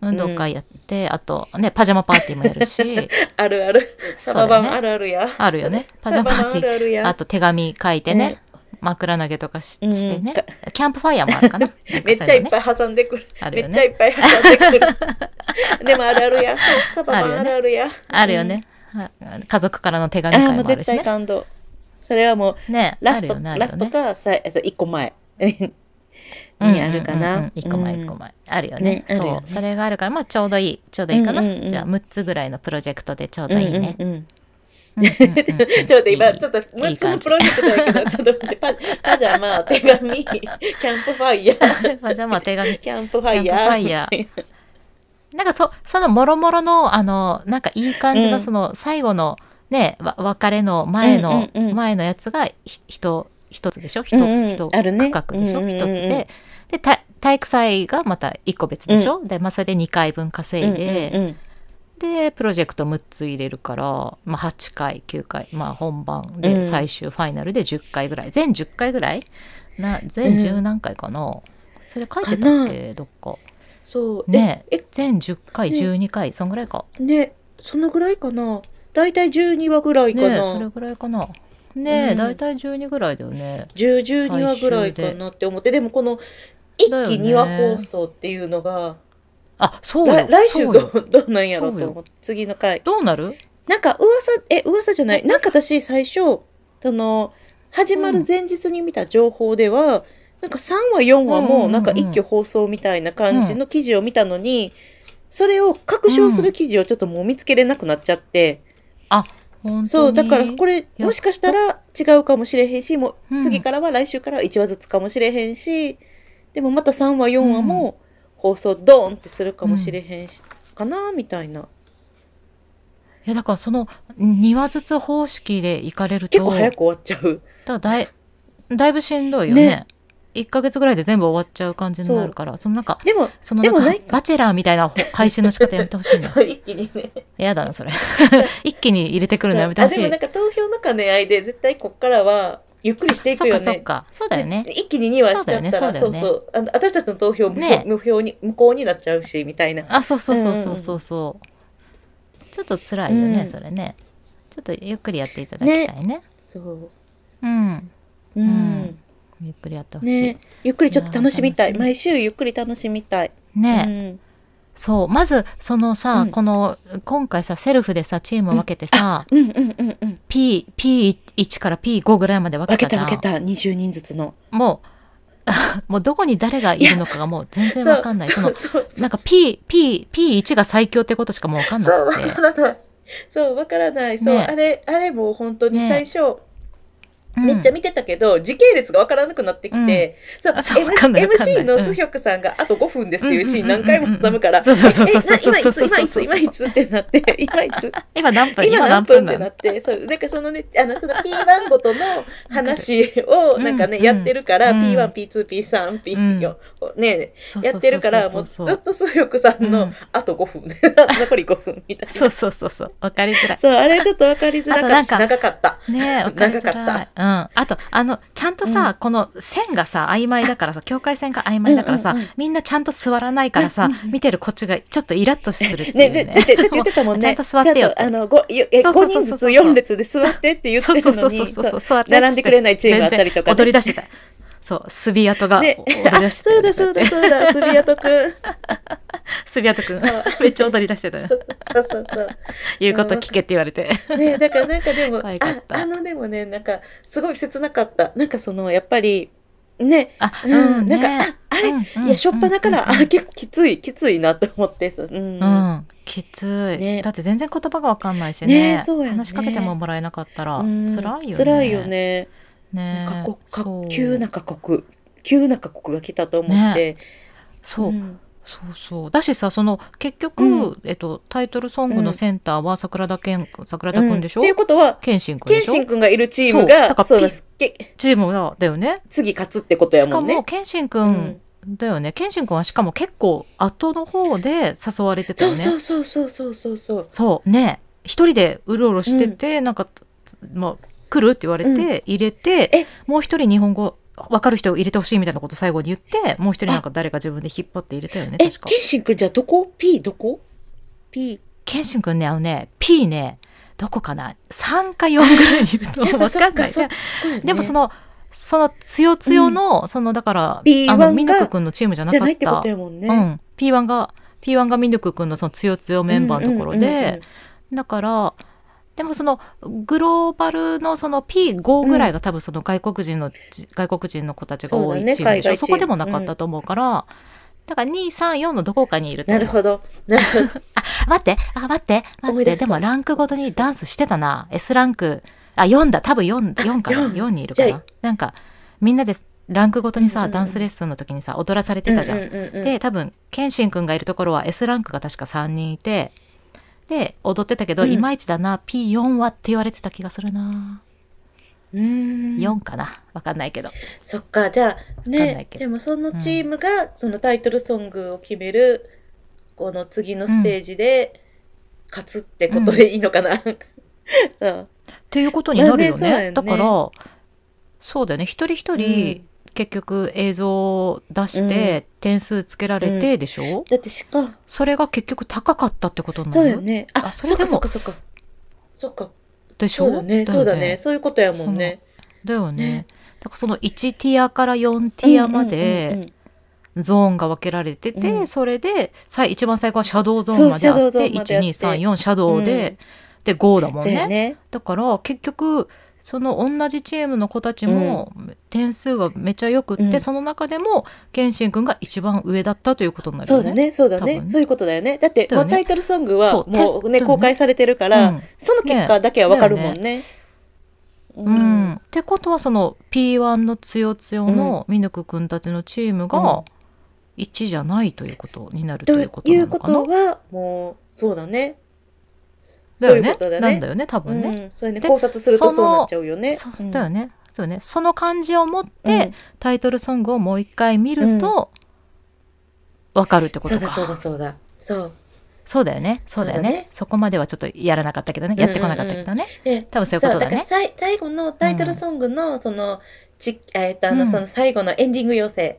運動会やって、あとね、パジャマパーティーもやるし、あるある。サバ版あるあるや。あるよね。パジャマパーティー。あるや。あと手紙書いてねね、枕投げとかしうんしてねか。キャンプファイヤーもあるかな。めっちゃいっい。ぱい挟んでくる。あるよねめっちゃいっぱい挟んでくる。でもあるあるや。サバ版あるあるや。あるよね。はい家族からの手紙会もあるしね。対感動。それはもう、ね、ラスト、ラストか、さい一個前にあるかな。うんうんうん個前うん。一個前。あるよね。ねあるよね。そう。それがあるからまあちょうどいい。ちょうどいいかな、うんうんうん。じゃあ6つぐらいのプロジェクトでちょうどいいね、うんうんうん。ちょっと今、ちょっと、い6つのプロジェクトだけど、ちょっと待って、パパジャマ、手紙、キャンプファイヤー、パジャマ手紙。キャンプファイヤー。ヤなんかそそのもろもろのあのなんかいい感じうん。のその最後のねわ別れの前の、うんうんうん。前のやつがひ人一つでしょ？人うんうん。人あるね。区画でしょ？一、うんうんうん。つでで体体育祭がまた一個別でしょ、でまあそれで2回分稼いで、うんうんうんでプロジェクト6つ入れるから、まあ、8回9回、まあ、本番でうん。最終ファイナルで10回ぐらい。全10回ぐらい？な全10何回かな、それ書いてたっけ？どっか。そう。ねえ、全10回ね12回そんぐらいか。え、ね、そのぐらいかな？だいたい12話ぐらいかねそれな。ぐらいかな。ねえ、うん。大体12ぐらいだよね。10、12話ぐらいかなって思って、でもこの、一期2話放送っていうのが、あそうよ。来来週どうどうなんやろうと思って、次の回。どうなる？なんか噂、え、噂じゃない？なんか私最初、その、始まる前日に見た情報では、なんか3話4話もなんか一挙放送みたいな感じの記事を見たのに、それを確証する記事をちょっともう見つけれなくなっちゃって、あ本当に？そうだからこれやもしかしたら違うかもしれへんしもう次からは来週からは1話ずつかもしれへんしでもまた3話4話も放送ドーンってするかもしれへんし、かなみたいな。いやだからその2話ずつ方式で行かれると結構早く終わっちゃう。だだいだいぶしんどいよね。ね。1ヶ月ぐらいで全部終わっちゃう感じになるからそのなんかでもそのなんバチェラーみたいなほ配信の仕方やめてほしい な一気にね。やだなそれ。一気に入れてくるのやめてほしい。あでもなんか投票の兼ね合いで絶対こっからはゆっくりしていくよそっかそっね。か。そうだよね。で一気に2話しちゃったらそうねそうあの私たちの投票無,、ね。無票に無効になっちゃうしみたいな。あそうそうそうそう。そうそうちょっと辛いよね、うん。それね。ちょっとゆっくりやっていただきたいね。そう。うん。うん、ん。ゆっくりやってほしい。ね。ゆっくりちょっと楽しみたい。毎週ゆっくり楽しみたい。ね、そうまずそのさ、うん。この今回さセルフでさチームを分けてさ、うん、うんうんうんうん。P P1 から P5 ぐらいまで分分けけたじゃん。た分けた。20人ずつの。もう もうどこに誰がいるのかがもう全然分かんない。そのなんか P P P1 が最強ってことしかもう分かんなそうわくて。からない。そうわからない。そう、ね。あれあれもう本当にね。最初、うんめっちゃ見てたけど、時系列がわからなくなってきて、そう MC のスヒョクさんがあと5分ですっていうシーン何回も挟むから、今いつ今いつ今いつってなって、今いつ今何分今何分ってななって、そう、なんかそのね、あの、その P1 ごとの話をなんかね、うんやってるから、うん P1、P2、P3、P4、ね、やってるから、もうずっとスヒョクさんのうんあと5分、残り5分みたいな。そうそうそうそう分かりづらいそう、あれちょっとわかりづらかったし、長かった。ね長らい。うん。あと、あの、ちゃんとさ、この線がさ、曖昧だからさ、境界線が曖昧だからさ、みんなちゃんと座らないからさ、見てるこっちがちょっとイラッとするっていね、うで、ね。だって、だって言ってたもんね。ちゃんと座ってよあの、ご、え、5そうそうそうそう。人ずつ4列で座ってって言ってるのに、並んでくれないチームあったりとか、踊り出してた。そう、スビアトがね、踊り出してあそうだそうだそうだ、スビアトくん。スビアトくん。めっちゃ踊り出してたよ。そうそうそう。言うこと聞けって言われて。ねだからなんかでも、ああのでもね、なんか、すごい切なかった。なんかその、やっぱり、ね、あ、うん、うん、なんか、ねあ、あれ、うんうんいや、しょっぱなから、うんうんあ、結構きつい、きついなと思ってさ、うん。うん、きつい、ねだって全然言葉がわかんないしねねそうやね話しかけてももらえなかったらうん辛いよね辛いよね。ね。過酷そう。急な過酷。急な過酷が来たと思って、そう、ん。そうそう。だしさその結局、うん。えっと、タイトルソングのセンターは桜田健桜田くんでしょ、っていうことは謙信くんでしょ？謙信君がいるチームそう。だがからピそうですけチームだだよね。次勝つってことやしかもんねも。謙信くん。だよね。謙信くんはしかも結構後の方で誘われてたよね。そうそうそうそうそうそう。そう。そうね。一人でうろうろしてて、なんか、まあ、来るって言われて入れて、え？もう一人日本語分かる人を入れてほしいみたいなこと最後に言ってもう一人なんか誰か自分で引っ張って入れたよねえ、確か。謙信君じゃあどこ ?P どこ ?P？謙信くんねあのね P ねどこかな？3か4ぐらいいると分かんない。そっかそっかでもそのそのつよつよの、そのだから、B1 あのがミヌクくんのチームじゃなかっじゃないってこたとやもんね。うん。P1 が P1 がミヌクくんのそのつよつよメンバーのところで、うんうんうんうん。だからでもそのグローバルのその P5 ぐらいが多分その外国人の、外国人の子たちが多いチームでしょ？そねこでもなかったと思うから、だから234のどこかにいるなるほど。なるほど。待って。あ待って。待って。でもランクごとにダンスしてたな。S ランク。あ4だ。多分 4, 4かな。4 4にいるかな。なんかみんなでランクごとにさ、うんうんうん。ダンスレッスンの時にさ踊らされてたじゃん。うんうんうんうん。で多分謙信くんがいるところは S ランクが確か3人いてで踊ってたけど、うん。いまいちだな P4 はって言われてた気がするな、うーん。4かな？わかんないけど。そっか、じゃあね、でもそのチームがそのタイトルソングを決める、この次のステージで勝つってことでいいのかな。そう。っていうことになるよね。まあねだよね。だからそうだよね。一人一人、うん結局映像を出して点数つけられてでしょ、だってしか、それが結局高かったってことになるそうよね。あ、あそれでもかそっかそっか。そっか。でしょ？そうだね、そうだね。そういうことやもんね。だよね。ね。だからその1ティアから4ティアまうんうんうんでゾーンが分けられてて、うんそれでさ一番最後はシャドウゾーンまであってそうシャドウであって。1234シャドウで、で5だうんもんねね。だから結局その同じチームの子たちも点数がめちゃよくって、うん、その中でも謙信君が一番上だったということになるよね。そうだね。そうだね。そういうことだよね。だって、ね、もうタイトルソングはもうね公開されてるから、うん、その結果だけはわかるもんね。うん、ってことはその P1 のつよつよのミヌク君たちのチームが1じゃないということになるということなのかな？ということはもうそうだね。だよね。そうだねなんだよね多分ね。うん、それね考察するとそうなっちゃうよね。そうだよね。そうね。その感じを持って、タイトルソングをもう一回見ると、わかるってことか。そうだそうだそうだ。そう。そうだよね。そうだよね。そねそこまではちょっとやらなかったけどね。やってこなかったけどね。うんうんうん、多分そういうことだね。だ最後のタイトルソングの、その、ちえっと、あの、その最後のエンディング要請。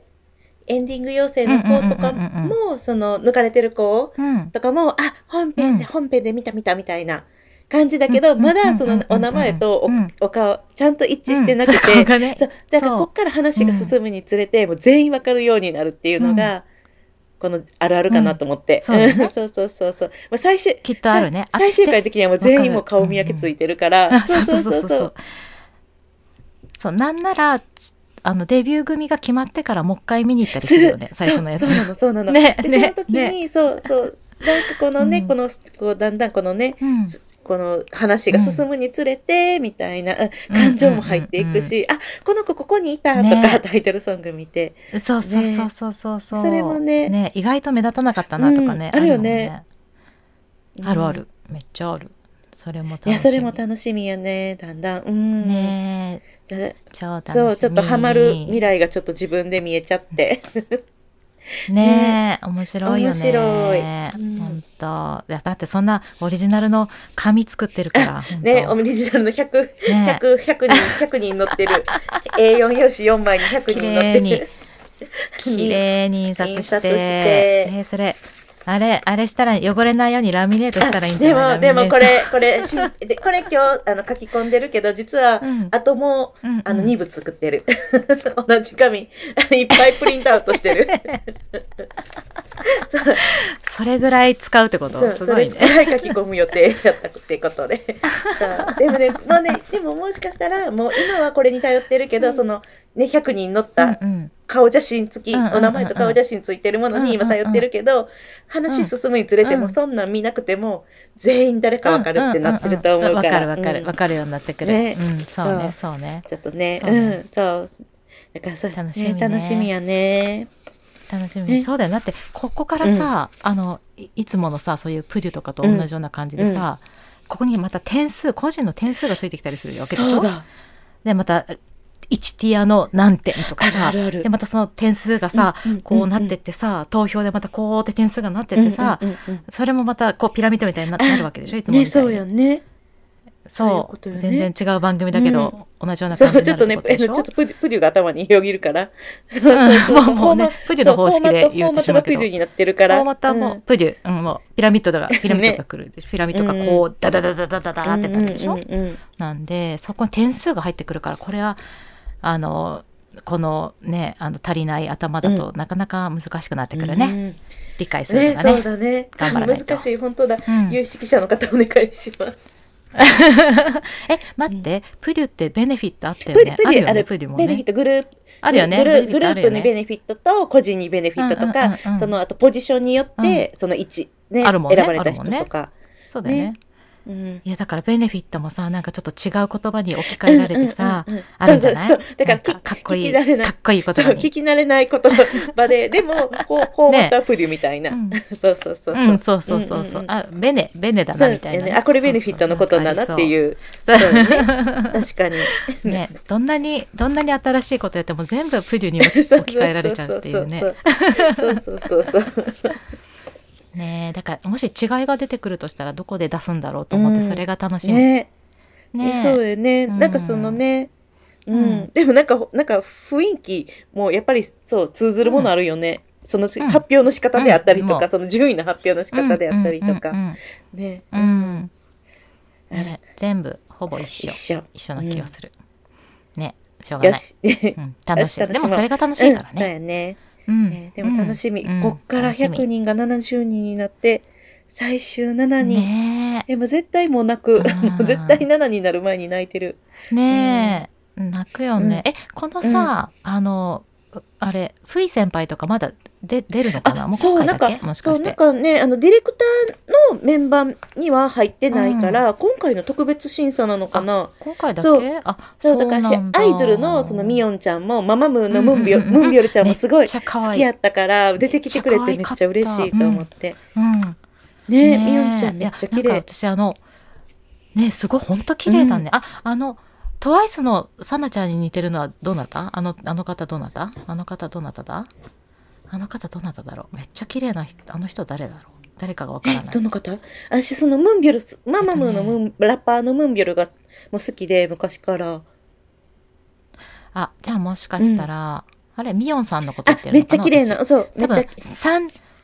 エンディング要請の子とかも、その、抜かれてる子とかも、あ、本編で、本編で見た見たみたいな。感じだけど、まだそのお名前とお,、顔ちゃんと一致してなくて、そう。だからこっから話が進むにつれて、もう全員わかるようになるっていうのが、このあるあるかなと思って。そう そうそうそうそう。まあ、最終、きっとあるね。最終回的にはもう全員も顔見分けついてるから。そうそうそうそう。そう、なんなら、あのデビュー組が決まってからもう一回見に行ったりするよね最初のやつ。そうなのそうなの、ね、で、ね、その時に、ね、そうそう。なんかこのね、うん、このこうだんだんこのね、うん、この話が進むにつれて、みたいな、感情も入っていくし、あこの子ここにいたとか、ね、タイトルソング見て。そうそうそうそうそうそう、それもね。ね意外と目立たなかったなとかね、あるよね。あるある。めっちゃあるそれも楽しみいやそれも楽しみやねだんだんうんね超そうちょっとハマる未来がちょっと自分で見えちゃって ねえ、面白いよね。面白い。本当、うん、だってそんなオリジナルの紙作ってるから。ね、オリジナルの100、ね、100、100人、100人載ってる A4 用紙4枚に100人載ってる。綺麗に印刷して。印刷して。えー、それあれ、あれしたら汚れないようにラミネートしたらいいんじゃない？でも、でもこれ、これ、しでこれ今日あの書き込んでるけど、実は、うん、あともう、うんうん、あの2部作ってる。同じ紙、いっぱいプリントアウトしてる。それぐらい使うってこと？すごいね。それぐらい書き込む予定やったってことで。でもね、まあね、でももしかしたら、もう今はこれに頼ってるけど、うん、その、ね、100人乗った顔写真付き、お名前と顔写真ついてるものに今頼ってるけど、話進むにつれても、そんなん見なくても、全員誰かわかるってなってると思うから。わかるわかる、わかるようになってくる。ね、うん、そうね、そう。ね。ちょっとね、うん、そう。だからそう、楽しみ、楽しみやね。楽しみ、そうだよ。だってここからさ、あのいつものさそういうプリュとかと同じような感じでさ、ここにまた点数個人の点数がついてきたりするわけでしょでまた1ティアの何点とかさでまたその点数がさ、こうなってってさ投票でまたこうって点数がなってってさ、それもまたこうピラミッドみたいになるわけでしょ いつもみたいに。ね、そうよね。そう、ね、全然違う番組だけど、うん、同じような感じになるっとでしょ？ちょっとねプデュが頭によぎるから。そうそう。そうもうねプデュの方式で言うとしまうけど。フォーマットがプデュになってるから。フォーマットはもうプデュ、うん、もうピラミッドがピラミッドが来るでしょ、ね、ピラミッドがこうダダダダダダダってなるでしょ、うんうんうん、なんでそこに点数が入ってくるからこれはあのこのねあの足りない頭だとなかなか難しくなってくるね、うん、理解するのがね、ね、そうだね。難しい本当だ、うん、有識者の方お願いします。え待って、プデュってベネフィットあったよね。プデュあるプデュもね。ベネフィットグループあるよね。グループにベネフィットと個人にベネフィットとか、そのあとポジションによって、その1ね選ばれた人とか、そうだよねうん、いやだからベネフィットもさなんかちょっと違う言葉に置き換えられてさ、うんうんうん、あるんじゃない？そうだからかっこいいかっこいい言葉に。聞き慣れない言葉で でもこうこうまたプリュみたいな、ね、そうそうそうそう、うん、そうそうそうそう、あベネベネだなみたいな、ね、あこれベネフィットのことだなっていう。そうね。確かに。ね。どんなにどんなに新しいことやっても全部プリュに置き換えられちゃうっていうね。そうそうそうそうねだからもし違いが出てくるとしたらどこで出すんだろうと思って、それが楽しみ。ね。ねそうよね、うん、なんかそのね、うん、うん、でもなんかなんか雰囲気もやっぱりそう通ずるものあるよね。その発表の仕方であったりとか、その順位の発表の仕方であったりとか、ね、うん、ね全部ほぼ一緒。一緒。一緒な気がする、ねしょうがない、うん、楽しい。でもそれが楽しいからね、そうやねね、でも楽しみ、こっから100人が70人になって最終7人、ね、でも絶対もう泣く、絶対7になる前に泣いてる。ねえ、泣くよね。え、このさ、あの、あれ、ふい先輩とかまだで出るのかな？もうそう、なんか、そう、なんかね、あの、ディレクターのメンバーには入ってないから、うん、今回の特別審査なのかな？今回だけ？そう、そうだからアイドルのそのミヨンちゃんも、ママムーのムンビョ、ムンビョルちゃんもすごい好きやったから、出てきてくれてめっちゃ嬉しいと思って。うん。ねねミヨンちゃんめっちゃ綺麗。私あの、ねすごい本当綺麗だね。あ、あの、トワイスのサナちゃんに似てるのはどなた？あの、あの方どなた？あの方どなただ？あの方どなただろう？めっちゃ綺麗な人、あの人誰だろう？誰かがわからない。どの方？私、そのムンビョル、ママムのムン、ね、ラッパーのムンビョルがもう好きで、昔から。あ、じゃあもしかしたら、うん、あれ、ミヨンさんのこと言ってるのかな？めっちゃ綺麗な、そう、めっちゃ。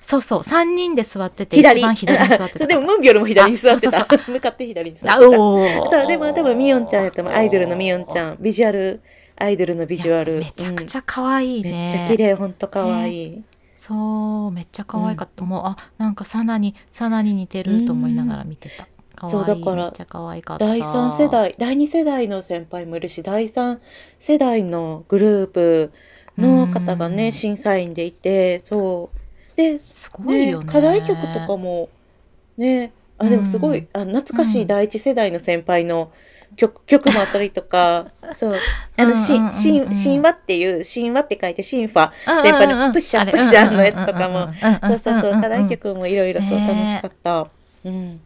三そうそう、三人で座ってて、一番左に座ってた。でも、ムンビョルも左に座ってた。向かって左に座ってた。そう、でも多分ミヨンちゃんやったもアイドルのミヨンちゃん、ビジュアル、アイドルのビジュアル。めちゃくちゃ可愛いね。めっちゃ綺麗、ほんと可愛い。そう、めっちゃ可愛かった。もう、あ、なんかサナに、サナに似てると思いながら見てた。そうだから第3世代第2世代の先輩もいるし第3世代のグループの方がね審査員でいてそうで、すごいよね、ね、課題曲とかも、ね、あ、でもすごい、うん、あ懐かしい第一世代の先輩の曲,、曲もあったりとか、そう、あの、し、し、神話っていう、神話って書いて、シンファ、先輩のプッシャー、プッシャーのやつとかも、そうそうそう、課題曲もいろいろそう楽しかった。うん。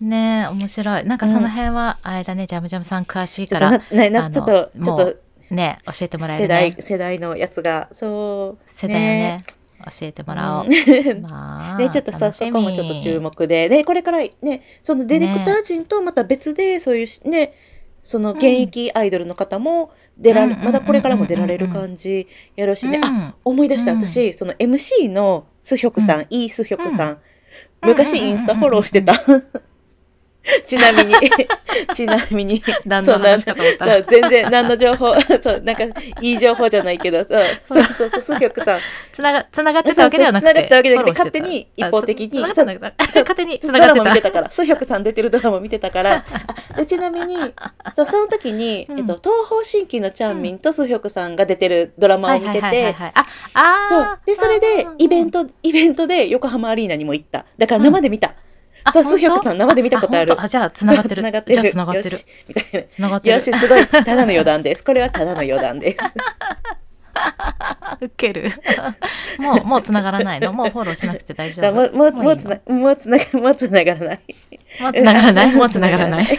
ね面白い。なんかその辺は、あれだね、ジャムジャムさん詳しいから。ね、な、ちょっと、ちょっと、ね、教えてもらえる、ね、世代、世代のやつが、そう。世代ね。教えてもらおう。まあ、ね、ちょっとさ、そこもちょっと注目で。で、これからね、そのディレクター陣とまた別で、そういうね、その現役アイドルの方も出られ、まだこれからも出られる感じ。やろうしね。あ、思い出した、私、その MC のスヒョクさん、イースヒョクさん、昔インスタフォローしてた。ちなみに、ちなみに、何の話かと思ったそう、全然何の情報、そう、なんか、いい情報じゃないけど、そう、そうそうそう、数局さん。つなが、つながってたわけではなくて。つながってたわけじゃなくて、勝手に一方的に。勝手につながってた。ドラマ見てたから、数局さん出てるドラマ見てたから、でちなみに、そう、その時に、えっと、東方神起のチャンミンと数局さんが出てるドラマを見てて、あ、あそう。で、それで、イベント、イベントで横浜アリーナにも行った。だから生で見た。そう、スヒョクさん生で見たことある。あ、じゃあ、繋がってる。繋がってる。じゃあ、繋がってる。みたいな。繋がってる。よし、すごい、ただの余談です。これはただの余談です。ウケる。もう、もう繋がらないの。もうフォローしなくて大丈夫。もう、もう、もうつな、もうつな、もう繋がらない。もう繋がらない？もう繋がらない？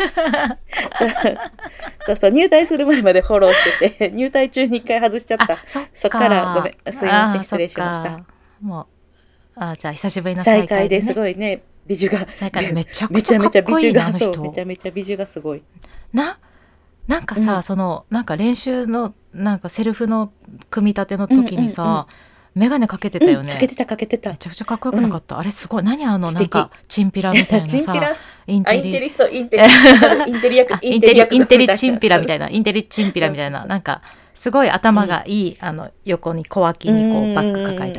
そうそう、入隊する前までフォローしてて、入隊中に一回外しちゃった。そっから、ごめん、すいません、失礼しました。もう、あ、じゃあ、久しぶりの再会ですごいね。美女が。めちゃくちゃかっこいいなめちゃめちゃめちゃめちゃ美女がすごい。ななんかさ、うん、そのなんか練習のなんかセルフの組み立ての時にさ、うんうんうん眼鏡かけてたよね、うん、かけてたかけてた。めちゃくちゃかっこよくなかった、うん、あれすごい。何あのなんかチンピラみたいなさ。インテリ。インテリインテリ。インテリ役インテリインテリチンピラみたいな。インテリチンピラみたいな。なんかすごい頭がいい、うん、あの横に小脇にこうバッグ抱え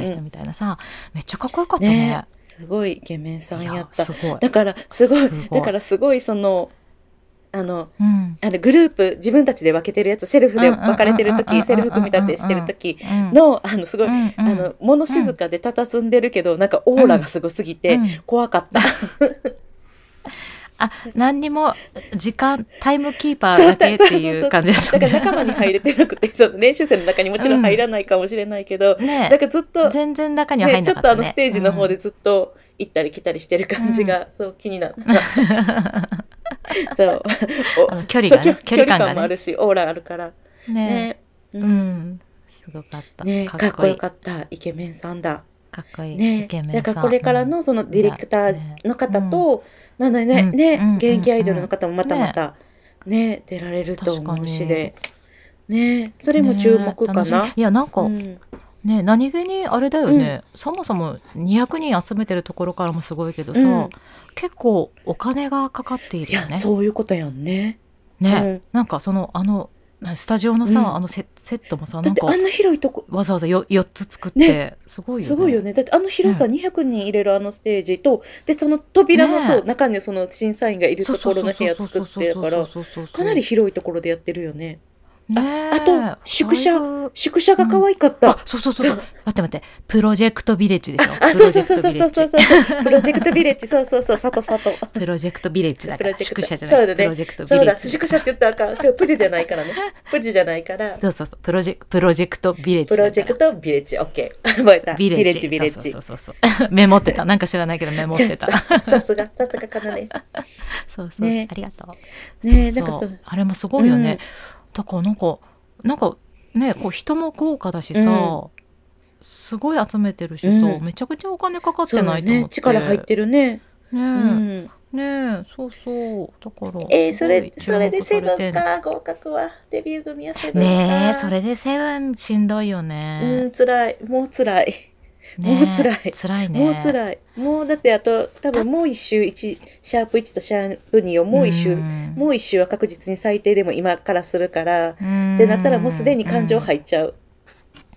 さめっちゃかっこよかったね。ね。すごいイケメンさんやった。だからすごいだからすごいそのあの、うん、あのグループ自分たちで分けてるやつセルフで分かれてる時セルフ組み立てしてる時のあのすごい、あの物静かで佇んでるけどなんかオーラがすごすぎて怖かった。あ何にも時間タイムキーパーだけっていう感じだった、ね、だから仲間に入れてなくて その練習生の中にもちろん入らないかもしれないけど、うん。ね、なんかずっと全然中には入んなかった、ね。ね、ちょっとあのステージの方でずっと行ったり来たりしてる感じが、うん、そう気になった。そう。距離が、ね、距離感もあるし、オーラあるから。ねうん、すごかった。ねかっこよかった。イケメンさんだ。かっこいい、ね、イケメンさん。だからこれからのそのディレクターの方と、なのでね、ね、現役アイドルの方もまたまたね出られると思うしでねそれも注目かな、いやなんか、ね何気にあれだよね、うん、そもそも200人集めてるところからもすごいけどさ、うん、結構お金がかかっているよね。そういうことやんね。ね、うん、なんかそのあのスタジオのさ、うん。あのセセットもさだってあんな広いとこ。わざわざよ4つ作って、ね。すごいよね。すごいよね。だってあの広さ200人入れるあのステージとでその扉のね。そう中にその審査員がいるところの部屋作ってるからかなり広いところでやってるよねねあと宿舎宿舎が可愛かった、あそうそうそうそう。待って待って。プロジェクトビレッジでしょ？あ、そうそうそうそうそうそうそう。プロジェクトビレッジ、そうそうそう、佐藤佐藤。プロジェクトビレッジだから。プロジェクト。宿舎じゃない。そうだね。プロジェクトビそうだ、レッジ宿舎って言ったらあかん。プジじゃないからね。プジじゃないから。そうそうそう。プロジェプロジェクトビレッジプロジェクトビレッジ、オッケー。覚えた。ビレッジ。ビレッジ。そうそうそうそう。メモってた。なんか知らないけどメモってた。さすが、さすがかなね。そうそう、ね。ありがとう。ねそう。なんかそう。あれもすごいよね、うんだからなんかなんかねこう人も豪華だしさ、うんすごい集めてるしさ、うんめちゃくちゃお金かかって。ないと思って、力入ってるね。ねえ、うん。ねえそうそうだからえー、それ、それでセブンか、合格は？デビュー組はセブンか。ねえそれでセブンしんどいようねん、、辛い。もう辛い。ね。もう辛い。辛いね。もう辛い。もうだってあと、多分もう一周1、シャープ1とシャープ2をもう一周、ん。もう一周は確実に最低でも今からするから、うん。ってなったらもうすでに感情入っちゃう。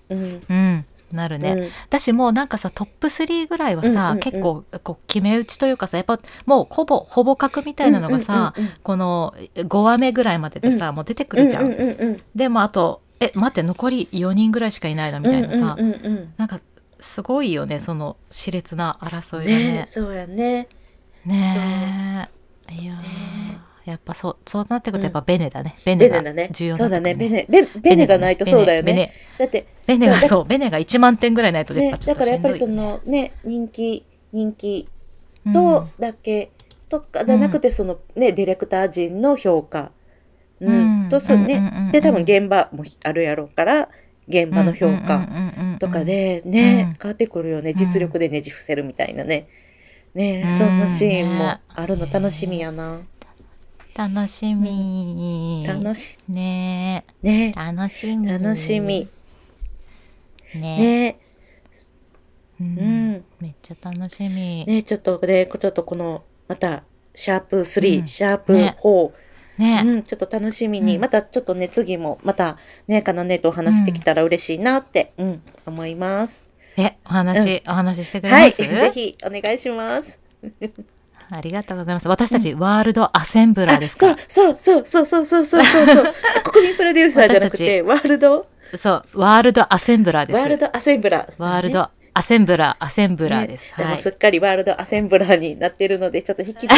うん。うん。なるね、うん。私もうなんかさトップ3ぐらいはさ、うんうんうん結構こう決め打ちというかさやっぱもうほぼほぼ格みたいなのがさ、うんうんうんうんこの5話目ぐらいまででさ、もう出てくるじゃん。うんうんうんうんでもあとえ待って残り4人ぐらいしかいないのみたいなさ、うんうんうんうん。なんかすごいよねその熾烈な争いがね。ねそうやね。ねえいやーねやっぱそうそうなってくるとやっぱベネだね、ベネだね。重要そうだね。ベネ、ベネベネがないとそうだよね。だって、ベネがそうベネが1万点ぐらいないとやっね、ぱちょっとだからやっぱりそのね、人気、人気うんとだけとかじゃなくて、そのね、ディレクター陣の評価。ううんん。と、そう。ねで、多分現場もあるやろうから、現場の評価とかでね、変わってくるよね。実力でねじ伏せるみたいなね。ねうん。そんなシーンもねあるの楽しみやな。楽しみ、楽しね。ね。え楽しみ。楽しみ。ね。ね。ううん。ん。めっちゃ楽しみ。ねねちょっとね、ちょっとこの、また、シャープ3、うん。シャープね4、うん、ちょっと楽しみに、うん。またちょっとね、次も、また、ね、かなねとお話してきたら嬉しいなって、うん、思います。えお話、お話ししてくれはい、ます、ぜひ、お願いします。ありがとうございます。私たち、 World Assembler ですか？そう、そう、そう、そう、そう、そう、そう、そう。国民プロデューサーじゃなくて、 World、そう World Assembler です。 World Assembler。World Assembler Assembler です、はいねでもすっかり World Assembler になってるので、ちょっと引き続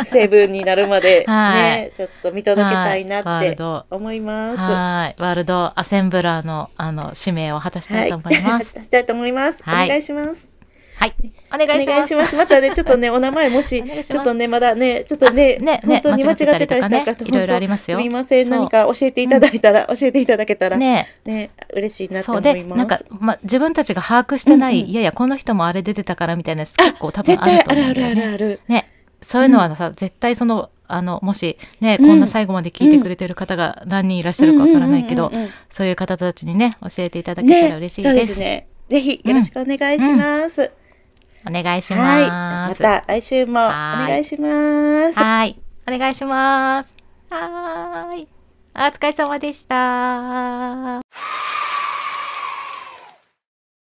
きセブンになるまで、はいね、ちょっと見届けたいなって思います。はいワールドアセンブラーのあの使命を果たしたいと思いますしたいと思います。はいお願いします。はい、お願おいしますまたね、ちょっとね、お名前もし、ちょっとね、まだね、ちょっとね、あねね本当に間違ってたりしたかねいろいろありますよすみません。何か教えていただいたら、教えていただけたら、ね、ね嬉しいなってそう思います。でなんか、ま、自分たちが把握してない、いやいやこの人もあれで出てたからみたいなやつ結構多分あるとあるあるあ思うんだよね。るある。ねそういうのはさ、絶対そのあのもしね、うんこんな最後まで聞いてくれてる方が何人いらっしゃるかわからないけど、そういう方たちにね教えていただけたら嬉しいで。すね。ぜひ、よろしくお願いします。お願いしはい。ます。また来週もおはい願いします。はいお願いします。はーい。お疲れ様でした。